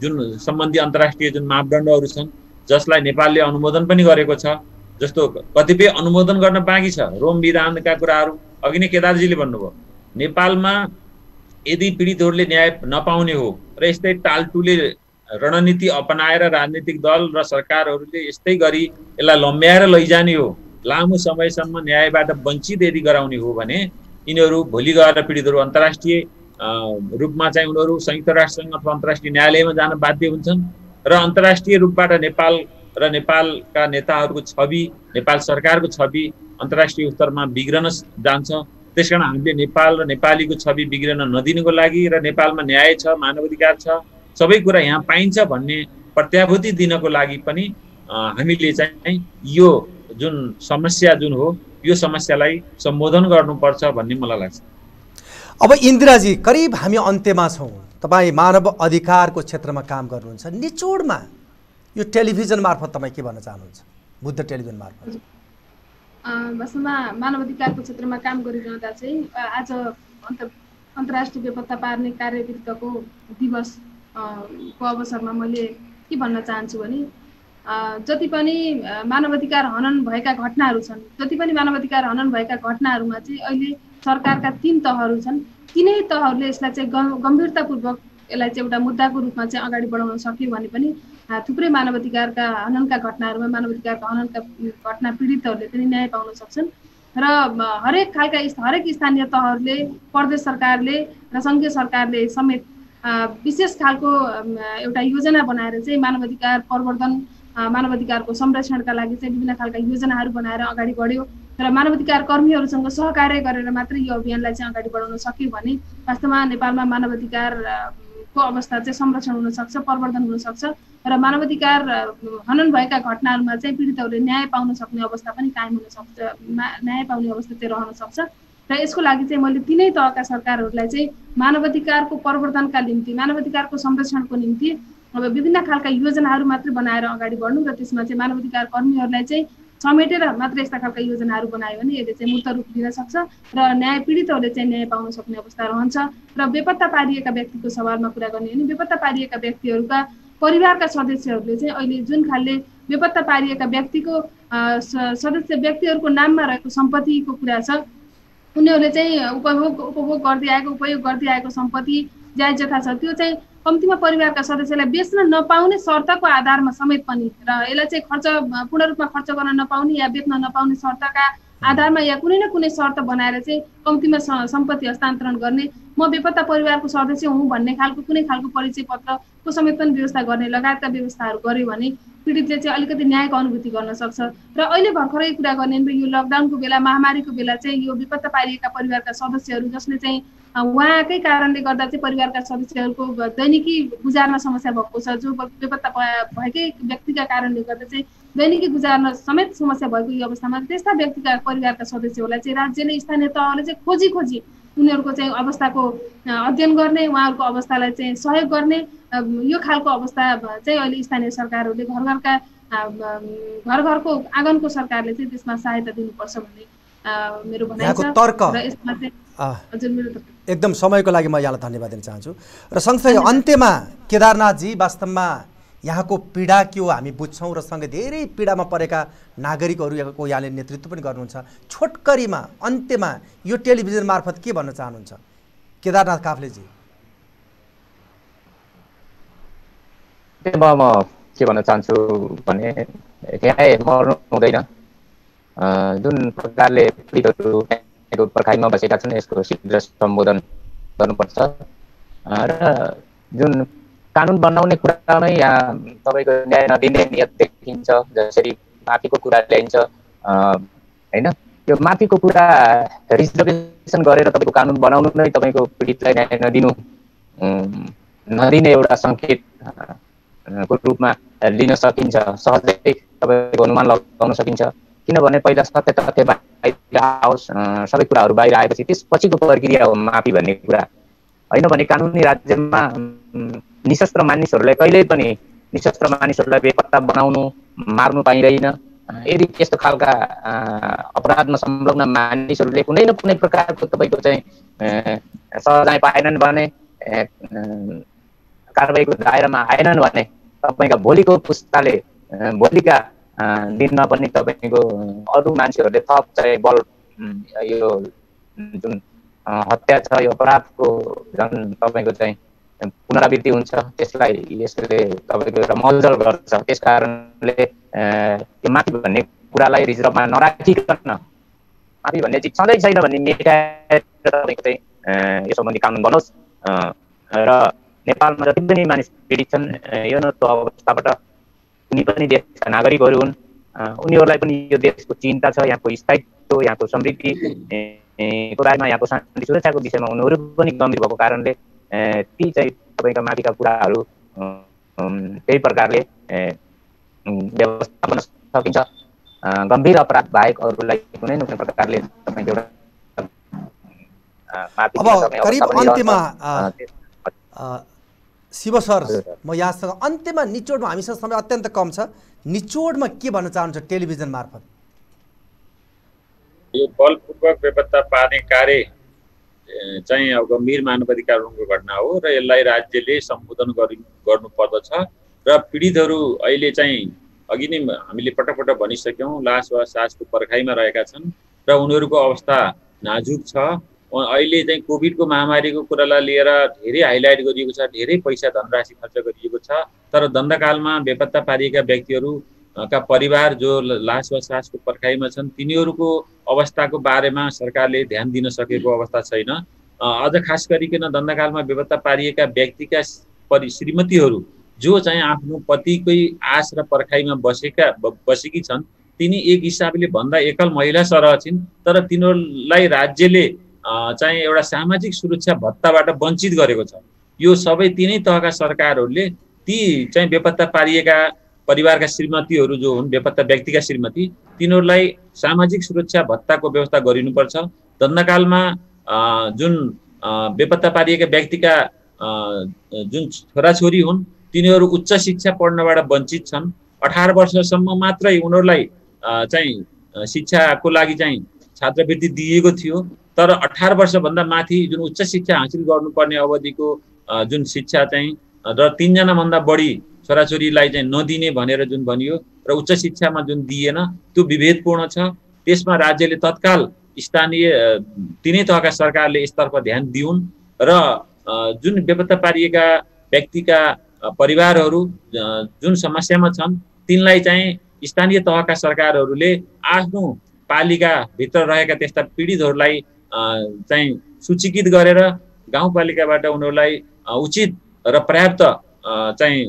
जुन सम्बन्धी अन्तर्राष्ट्रिय जुन मापदण्डहरू छन् जसलाई नेपालले अनुमोदन पनि गरेको छ जस्तो कतिपय अनुमोदन गर्न बाँकी छ रोम विधानका कुराहरू अघि नै केदारजीले भन्नुभयो नेपालमा यदि पीडितहरूले न्याय नपाउने हो र यस्तै टालटुले रणनीति अपनाएर राजनीतिक दल र सरकारहरूले यस्तै गरी यसलाई लम्ब्याएर लैजाने हो लामो समयसम्म न्यायबाट वञ्चित यदि गराउने हो भने यिनीहरू भोलि गएर पीडितहरू अन्तर्राष्ट्रिय रूपमा चाहिँ उनीहरू संयुक्त राष्ट्रसङ्घ अथवा अन्तर्राष्ट्रिय न्यायालयमा जान बाध्य हुन्छन् र अन्तर्राष्ट्रिय रूपबाट नेपाल र नेपालका नेताहरूको छवि नेपाल सरकारको छवि अन्तर्राष्ट्रिय स्तरमा बिग्रन जान्छ। त्यस कारण हामीले नेपाल र नेपालीको छवि बिग्रन नदिनुको लागि र नेपालमा न्याय छ मानवाधिकार छ सबै कुरा यहाँ पाइन्छ भन्ने प्रत्याभूति दिनको लागि पनि हामीले चाहिँ यो जुन समस्या जुन हो यो समस्यालाई सम्बोधन गर्नुपर्छ भन्ने मलाई लाग्छ। अब इन्दिराजी करिब हामी अन्त्यमा छौँ। तपाईँ मानव अधिकारको क्षेत्रमा काम गर्नुहुन्छ। निचोडमा यो टेलिभिजन मार्फत तपाईँ के भन्न चाहनुहुन्छ? बुद्ध टेलिभिजन मार्फत। वास्तवमा मानव अधिकारको क्षेत्रमा काम गरिरहँदा चाहिँ आज अन्त अन्तर्राष्ट्रिय बेपत्ता पार्ने कार्यविरुद्धको दिवस को अवसरमा मैले के भन्न चाहन्छु भने जति पनि मानवाधिकार हनन भएका घटनाहरू छन् जति पनि मानवाधिकार हनन भएका घटनाहरूमा चाहिँ अहिले सरकारका तिन तहहरू छन्। तिनै तहहरूले यसलाई चाहिँ गम्भीरतापूर्वक यसलाई चाहिँ एउटा मुद्दाको रूपमा चाहिँ अगाडि बढाउन सक्यो भने पनि थुप्रै मानवाधिकारका हननका घटनाहरूमा मानवाधिकारका हननका घटना पीडितहरूले पनि न्याय पाउन सक्छन्। र हरेक खालका हरेक स्थानीय तहहरूले प्रदेश सरकारले र सङ्घीय सरकारले समेत विशेष खालको एउटा योजना बनाएर चाहिँ मानवाधिकार प्रवर्धन मानवाधिकारको संरक्षणका लागि चाहिँ विभिन्न खालका योजनाहरू बनाएर अगाडि बढ्यो। र मानवाधिकार कर्मीहरूसँग सहकार्य गरेर मात्रै यो अभियानलाई चाहिँ अगाडि बढाउन सक्यो भने वास्तवमा नेपालमा मानवाधिकारको अवस्था चाहिँ संरक्षण हुनसक्छ प्रवर्धन हुनसक्छ र मानवाधिकार हनन भएका घटनाहरूमा चाहिँ पीडितहरूले न्याय पाउन सक्ने अवस्था पनि कायम हुन सक्छ न्याय पाउने अवस्था चाहिँ रहन सक्छ। र यसको लागि चाहिँ मैले तिनै तहका सरकारहरूलाई चाहिँ मानवाधिकारको प्रवर्धनका निम्ति मानवाधिकारको संरक्षणको निम्ति अब विभिन्न खालका योजनाहरू मात्रै बनाएर अगाडि बढ्नु र त्यसमा चाहिँ मानवाधिकार कर्मीहरूलाई चाहिँ समेटेर मात्र यस्ता खालका योजनाहरू बनायो भने यसले चाहिँ मूर्त रूप लिन सक्छ र न्याय पीडितहरूले चाहिँ न्याय पाउन सक्ने अवस्था रहन्छ र बेपत्ता पारिएका व्यक्तिको सवालमा कुरा गर्ने भने बेपत्ता पारिएका व्यक्तिहरूका परिवारका सदस्यहरूले चाहिँ अहिले जुन खालले बेपत्ता पारिएका व्यक्तिको सदस्य व्यक्तिहरूको नाममा रहेको सम्पत्तिको कुरा छ उनीहरूले चाहिँ उपभोग उपभोग गर्दै आएको उपयोग गर्दै आएको सम्पत्ति जायज जथा छ त्यो चाहिँ कम्तीमा परिवारका सदस्यलाई बेच्न नपाउने शर्तको आधारमा समेत पनि र यसलाई चाहिँ खर्च पूर्ण रूपमा खर्च गर्न नपाउने या बेच्न नपाउने शर्तका आधारमा या कुनै न कुनै शर्त बनाएर चाहिँ कम्तीमा सम्पत्ति हस्तान्तरण गर्ने म बेपत्ता परिवारको सदस्य हुँ भन्ने खालको कुनै खालको परिचय पत्रको समेत पनि व्यवस्था गर्ने लगायतका व्यवस्थाहरू गर्यो भने पीडितले चाहिँ अलिकति न्यायको अनुभूति गर्न सक्छ। र अहिले भर्खरै कुरा गर्ने यो लकडाउनको बेला महामारीको बेला चाहिँ यो विपत्त पारिएका परिवारका सदस्यहरू जसले चाहिँ उहाँकै कारणले गर्दा चाहिँ परिवारका सदस्यहरूको दैनिकी गुजार्न समस्या भएको छ। जो बेपत्ता भएकै व्यक्तिका कारणले गर्दा चाहिँ दैनिकी गुजार्न समेत समस्या भएको यो अवस्थामा त्यस्ता व्यक्तिका परिवारका सदस्यहरूलाई चाहिँ राज्यले स्थानीय तहले चाहिँ खोजी खोजी उनीहरूको चाहिँ अवस्थाको अध्ययन गर्ने उहाँहरूको अवस्थालाई चाहिँ सहयोग गर्ने यो खालको अवस्था चाहिँ अहिले स्थानीय सरकारहरूले घर घरका घर घरको आँगनको सरकारले चाहिँ त्यसमा सहायता दिनुपर्छ भन्ने मेरो भनाइ छ। र यसमा चाहिँ हजुर मेरो एकदम समयको लागि म यहाँलाई धन्यवाद दिन चाहन्छु। र सँगसँगै अन्त्यमा केदारनाथजी वास्तवमा यहाँको पीडा के हो हामी बुझ्छौँ र सँगै धेरै पीडामा परेका नागरिकहरूको यहाँले नेतृत्व पनि गर्नुहुन्छ। छोटकरीमा अन्त्यमा यो टेलिभिजन मार्फत के भन्न चाहनुहुन्छ? केदारनाथ काफ्लेजी। म के भन्न चाहन्छु भने मर्नु हुँदैन। जुन प्रकारले पीडितहरू पर्खाइमा बसेका छन् यसको शीघ्र सम्बोधन गर्नुपर्छ र जुन कानुन बनाउने कुरामै यहाँ तपाईँको न्याय नदिने नियत देखिन्छ जसरी माफीको कुरा ल्याइन्छ होइन यो माफीको कुरा रिजर्भेसन गरेर तपाईँको कानुन बनाउनु नै तपाईँको पीडितलाई न्याय नदिनु नदिने एउटा सङ्केत को रूपमा लिन सकिन्छ सहजै तपाईँको अनुमान लगाउन सकिन्छ किनभने पहिला सत्य तथ्य बाहिर आओस् सबै कुराहरू बाहिर आएपछि त्यसपछिको प्रक्रिया हो माफी भन्ने कुरा। होइन भने कानुनी राज्यमा निशस्त्र मानिसहरूलाई कहिल्यै पनि निशस्त्र मानिसहरूलाई बेपत्ता बनाउनु मार्नु पाइँदैन। यदि त्यस्तो खालका अपराधमा संलग्न मानिसहरूले कुनै न कुनै प्रकारको तपाईँको चाहिँ सजाय पाएनन् भने कारवाहीको दायरामा आएनन् भने तपाईँका भोलिको पुस्ताले भोलिका दिनमा पनि तपाईँको अरू मान्छेहरूले थप चाहिँ बल यो जुन हत्या छ यो अपराधको झन् तपाईँको चाहिँ पुनरावृत्ति हुन्छ त्यसलाई यसले तपाईँको एउटा मलजल गर्छ। त्यस कारणले त्यो माथि भन्ने कुरालाई रिजर्भमा नराखिकन माथि भन्ने चिज सधैँ छैन भन्ने मेटाएर तपाईँको चाहिँ यो सम्बन्धी कानुन बनोस्। र नेपालमा जति पनि मानिस पीडित छन् यो अवस्थाबाट उनी पनि देशका नागरिकहरू हुन्। उनीहरूलाई पनि यो देशको चिन्ता छ यहाँको स्थायित्व यहाँको समृद्धि को बारेमा यहाँको शान्ति सुरक्षाको विषयमा उनीहरू पनि गम्भीर भएको कारणले ती चाहिँ तपाईँका माथिका कुराहरू त्यही प्रकारले व्यवस्थापन सकिन्छ। गम्भीर अपराध बाहेक अरूलाई कुनै न कुनै प्रकारले तपाईँको एउटा अब करिब अन्त्यमा शिव सर म यहाँसँग अन्त्यमा निचोडमा हामीसँग समय अत्यन्त कम छ निचोडमा के भन्न चाहनुहुन्छ टेलिभिजन मार्फत? यो बलपूर्वक बेपत्ता पार्ने कार्य चाहिँ अब गम्भीर मानवाधिकारको घटना हो र यसलाई राज्यले सम्बोधन गरि गर्नुपर्दछ र पीडितहरू अहिले चाहिँ अघि नै हामीले पटक पटक भनिसक्यौँ लास वा सासको पर्खाइमा रहेका छन् र उनीहरूको अवस्था नाजुक छ। अहिले चाहिँ कोभिडको महामारीको कुरालाई लिएर धेरै हाइलाइट गरिएको छ धेरै पैसा धनराशि खर्च गरिएको छ तर दण्डकालमा बेपत्ता पारिएका व्यक्तिहरू का परिवार जो लास वा सासको पर्खाइमा छन् तिनीहरूको अवस्थाको बारेमा सरकारले ध्यान दिन सकेको अवस्था छैन। अझ खास गरिकन दण्डकालमा बेपत्ता पारिएका व्यक्तिका परि श्रीमतीहरू जो चाहिँ आफ्नो पतिकै आश र पर्खाइमा बसेका बसेकी छन् तिनी एक हिसाबले भन्दा एकल महिला सरह छिन् तर तिनीहरूलाई राज्यले चाहिँ एउटा सामाजिक सुरक्षा भत्ताबाट वञ्चित गरेको छ। यो सबै तिनै तहका सरकारहरूले ती चाहिँ बेपत्ता पारिएका परिवारका श्रीमतीहरू जो हुन् बेपत्ता व्यक्तिका श्रीमती तिनीहरूलाई सामाजिक सुरक्षा भत्ताको व्यवस्था गरिनुपर्छ। दण्डकालमा जुन बेपत्ता पारिएका व्यक्तिका जुन छोराछोरी हुन् तिनीहरू उच्च शिक्षा पढ्नबाट वञ्चित छन्। अठार वर्षसम्म मात्रै उनीहरूलाई चाहिँ शिक्षाको लागि चाहिँ छात्रवृत्ति दिएको थियो तर अठार वर्षभन्दा माथि जुन उच्च शिक्षा हासिल गर्नुपर्ने अवधिको जुन शिक्षा चाहिँ र तिनजनाभन्दा बढी छोराछोरीलाई चाहिँ नदिने भनेर जुन भनियो र उच्च शिक्षामा जुन दिएन त्यो विभेदपूर्ण छ। त्यसमा राज्यले तत्काल स्थानीय तिनै तहका सरकारले यसतर्फ ध्यान दिउन् र जुन बेपत्ता पारिएका व्यक्तिका परिवारहरू जुन समस्यामा छन् तिनलाई चाहिँ स्थानीय तहका सरकारहरूले आफ्नो पालिकाभित्र रहेका त्यस्ता पीडितहरूलाई चाहिँ सूचीकृत गरेर गाउँपालिकाबाट उनीहरूलाई उचित र पर्याप्त चाहिँ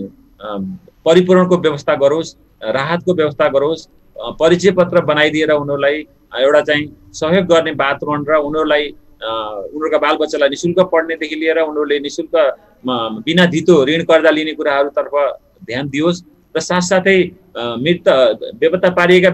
परिपूरणको व्यवस्था गरोस् राहतको व्यवस्था गरोस् परिचय पत्र बनाइदिएर उनीहरूलाई एउटा चाहिँ सहयोग गर्ने वातावरण र उनीहरूलाई उनीहरूका बालबच्चालाई नि शुल्क पढ्नेदेखि लिएर उनीहरूले नि शुल्क बिना धितो ऋण कर्जा लिने कुराहरूतर्फ ध्यान दियोस् र साथसाथै मृत बेपत्ता पारिएका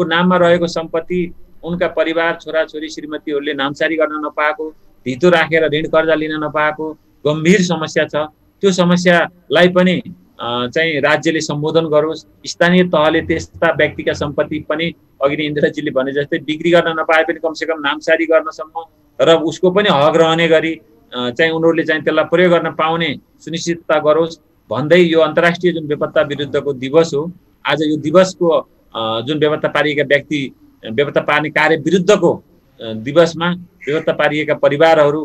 व्यक्तिहरूको नाममा रहेको सम्पत्ति उनका परिवार छोराछोरी श्रीमतीहरूले नामसारी गर्न नपाएको धितो राखेर ऋण कर्जा लिन नपाएको गम्भीर समस्या छ। त्यो समस्यालाई पनि चाहिँ राज्यले सम्बोधन गरोस्। स्थानीय तहले त्यस्ता व्यक्तिका सम्पत्ति पनि अघि इन्द्रजीले भने जस्तै बिक्री गर्न नपाए पनि कमसेकम नामसारी गर्नसम्म र उसको पनि हक रहने गरी चाहिँ उनीहरूले चाहिँ त्यसलाई प्रयोग गर्न पाउने सुनिश्चितता गरोस्। भन्दै यो अन्तर्राष्ट्रिय जुन बेपत्ता विरुद्धको दिवस हो आज यो दिवसको जुन बेपत्ता पारिएका व्यक्ति बेपत्ता पार्ने कार्य विरुद्धको दिवसमा बेपत्ता पारिएका परिवारहरू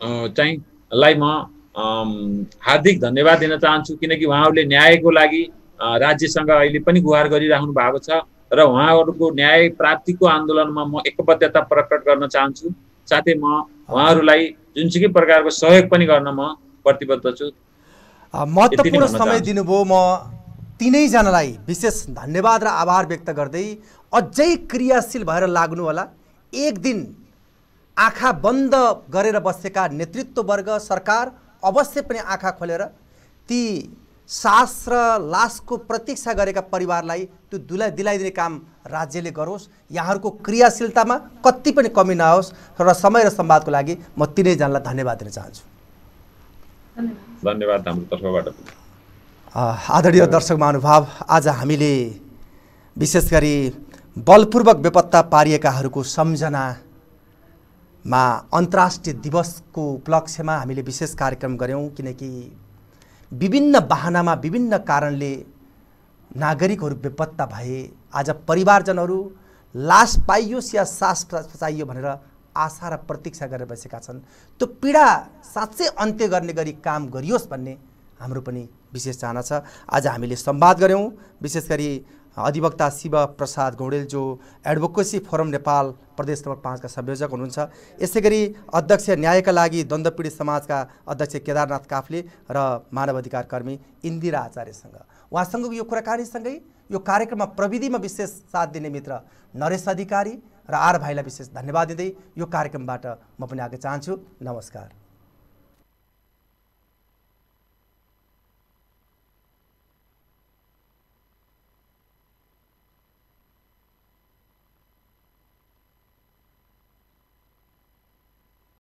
चाहिँ लाई म हार्दिक धन्यवाद दिन चाहन्छु। किनकि उहाँहरूले न्यायको लागि राज्यसँग अहिले पनि गुहार गरिराख्नु भएको छ र उहाँहरूको न्याय प्राप्तिको आन्दोलनमा म एकबद्धता प्रकट गर्न चाहन्छु। साथै म उहाँहरूलाई जुनसुकै प्रकारको सहयोग पनि गर्न म प्रतिबद्ध छु। महत्त्वपूर्ण समय दिनुभयो। म तिनैजनालाई विशेष धन्यवाद र आभार व्यक्त गर्दै अझै क्रियाशील भएर लाग्नु होला। एक दिन आँखा बन्द गरेर बसेका नेतृत्ववर्ग सरकार अवश्य पनि आँखा खोलेर ती सास र लासको प्रतीक्षा गरेका परिवारलाई त्यो दुला दिलाइदिने काम राज्यले गरोस्। यहाँहरूको क्रियाशीलतामा कति पनि कमी नहोस् र समय र संवादको लागि म तिनैजनालाई धन्यवाद दिन चाहन्छु। धन्यवाद हाम्रो तर्फबाट। आदरणीय दर्शक महानुभाव आज हामीले विशेष गरी बलपूर्वक बेपत्ता पारिएकाहरूको सम्झना मा अन्तर्राष्ट्रिय दिवसको उपलक्ष्यमा हामीले विशेष कार्यक्रम गऱ्यौँ किनकि विभिन्न बाहनामा विभिन्न कारणले नागरिकहरू बेपत्ता भए आज परिवारजनहरू लास पाइयोस् या सास चाहियो भनेर आशा र प्रतीक्षा गरेर बसेका छन्। त्यो पीडा साँच्चै अन्त्य गर्ने गरी काम गरियोस् भन्ने हाम्रो पनि विशेष चाहना छ। आज हामीले संवाद गऱ्यौँ। विशेष गरी अधिवक्ता शिव प्रसाद गौडेल जो एडभोकेसी फोरम नेपाल प्रदेश नम्बर पाँचका संयोजक हुनुहुन्छ। यसै गरी अध्यक्ष न्यायका लागि द्वन्द्वपीडित समाजका अध्यक्ष केदारनाथ काफ्ले र मानव अधिकार कर्मी इन्दिरा आचार्यसँग। उहाँसँगको यो कुराकानीसँगै यो कार्यक्रममा प्रविधिमा विशेष साथ दिने मित्र नरेश अधिकारी र आर भाइलाई विशेष धन्यवाद दिँदै यो कार्यक्रमबाट म पनि आगे चाहन्छु। नमस्कार।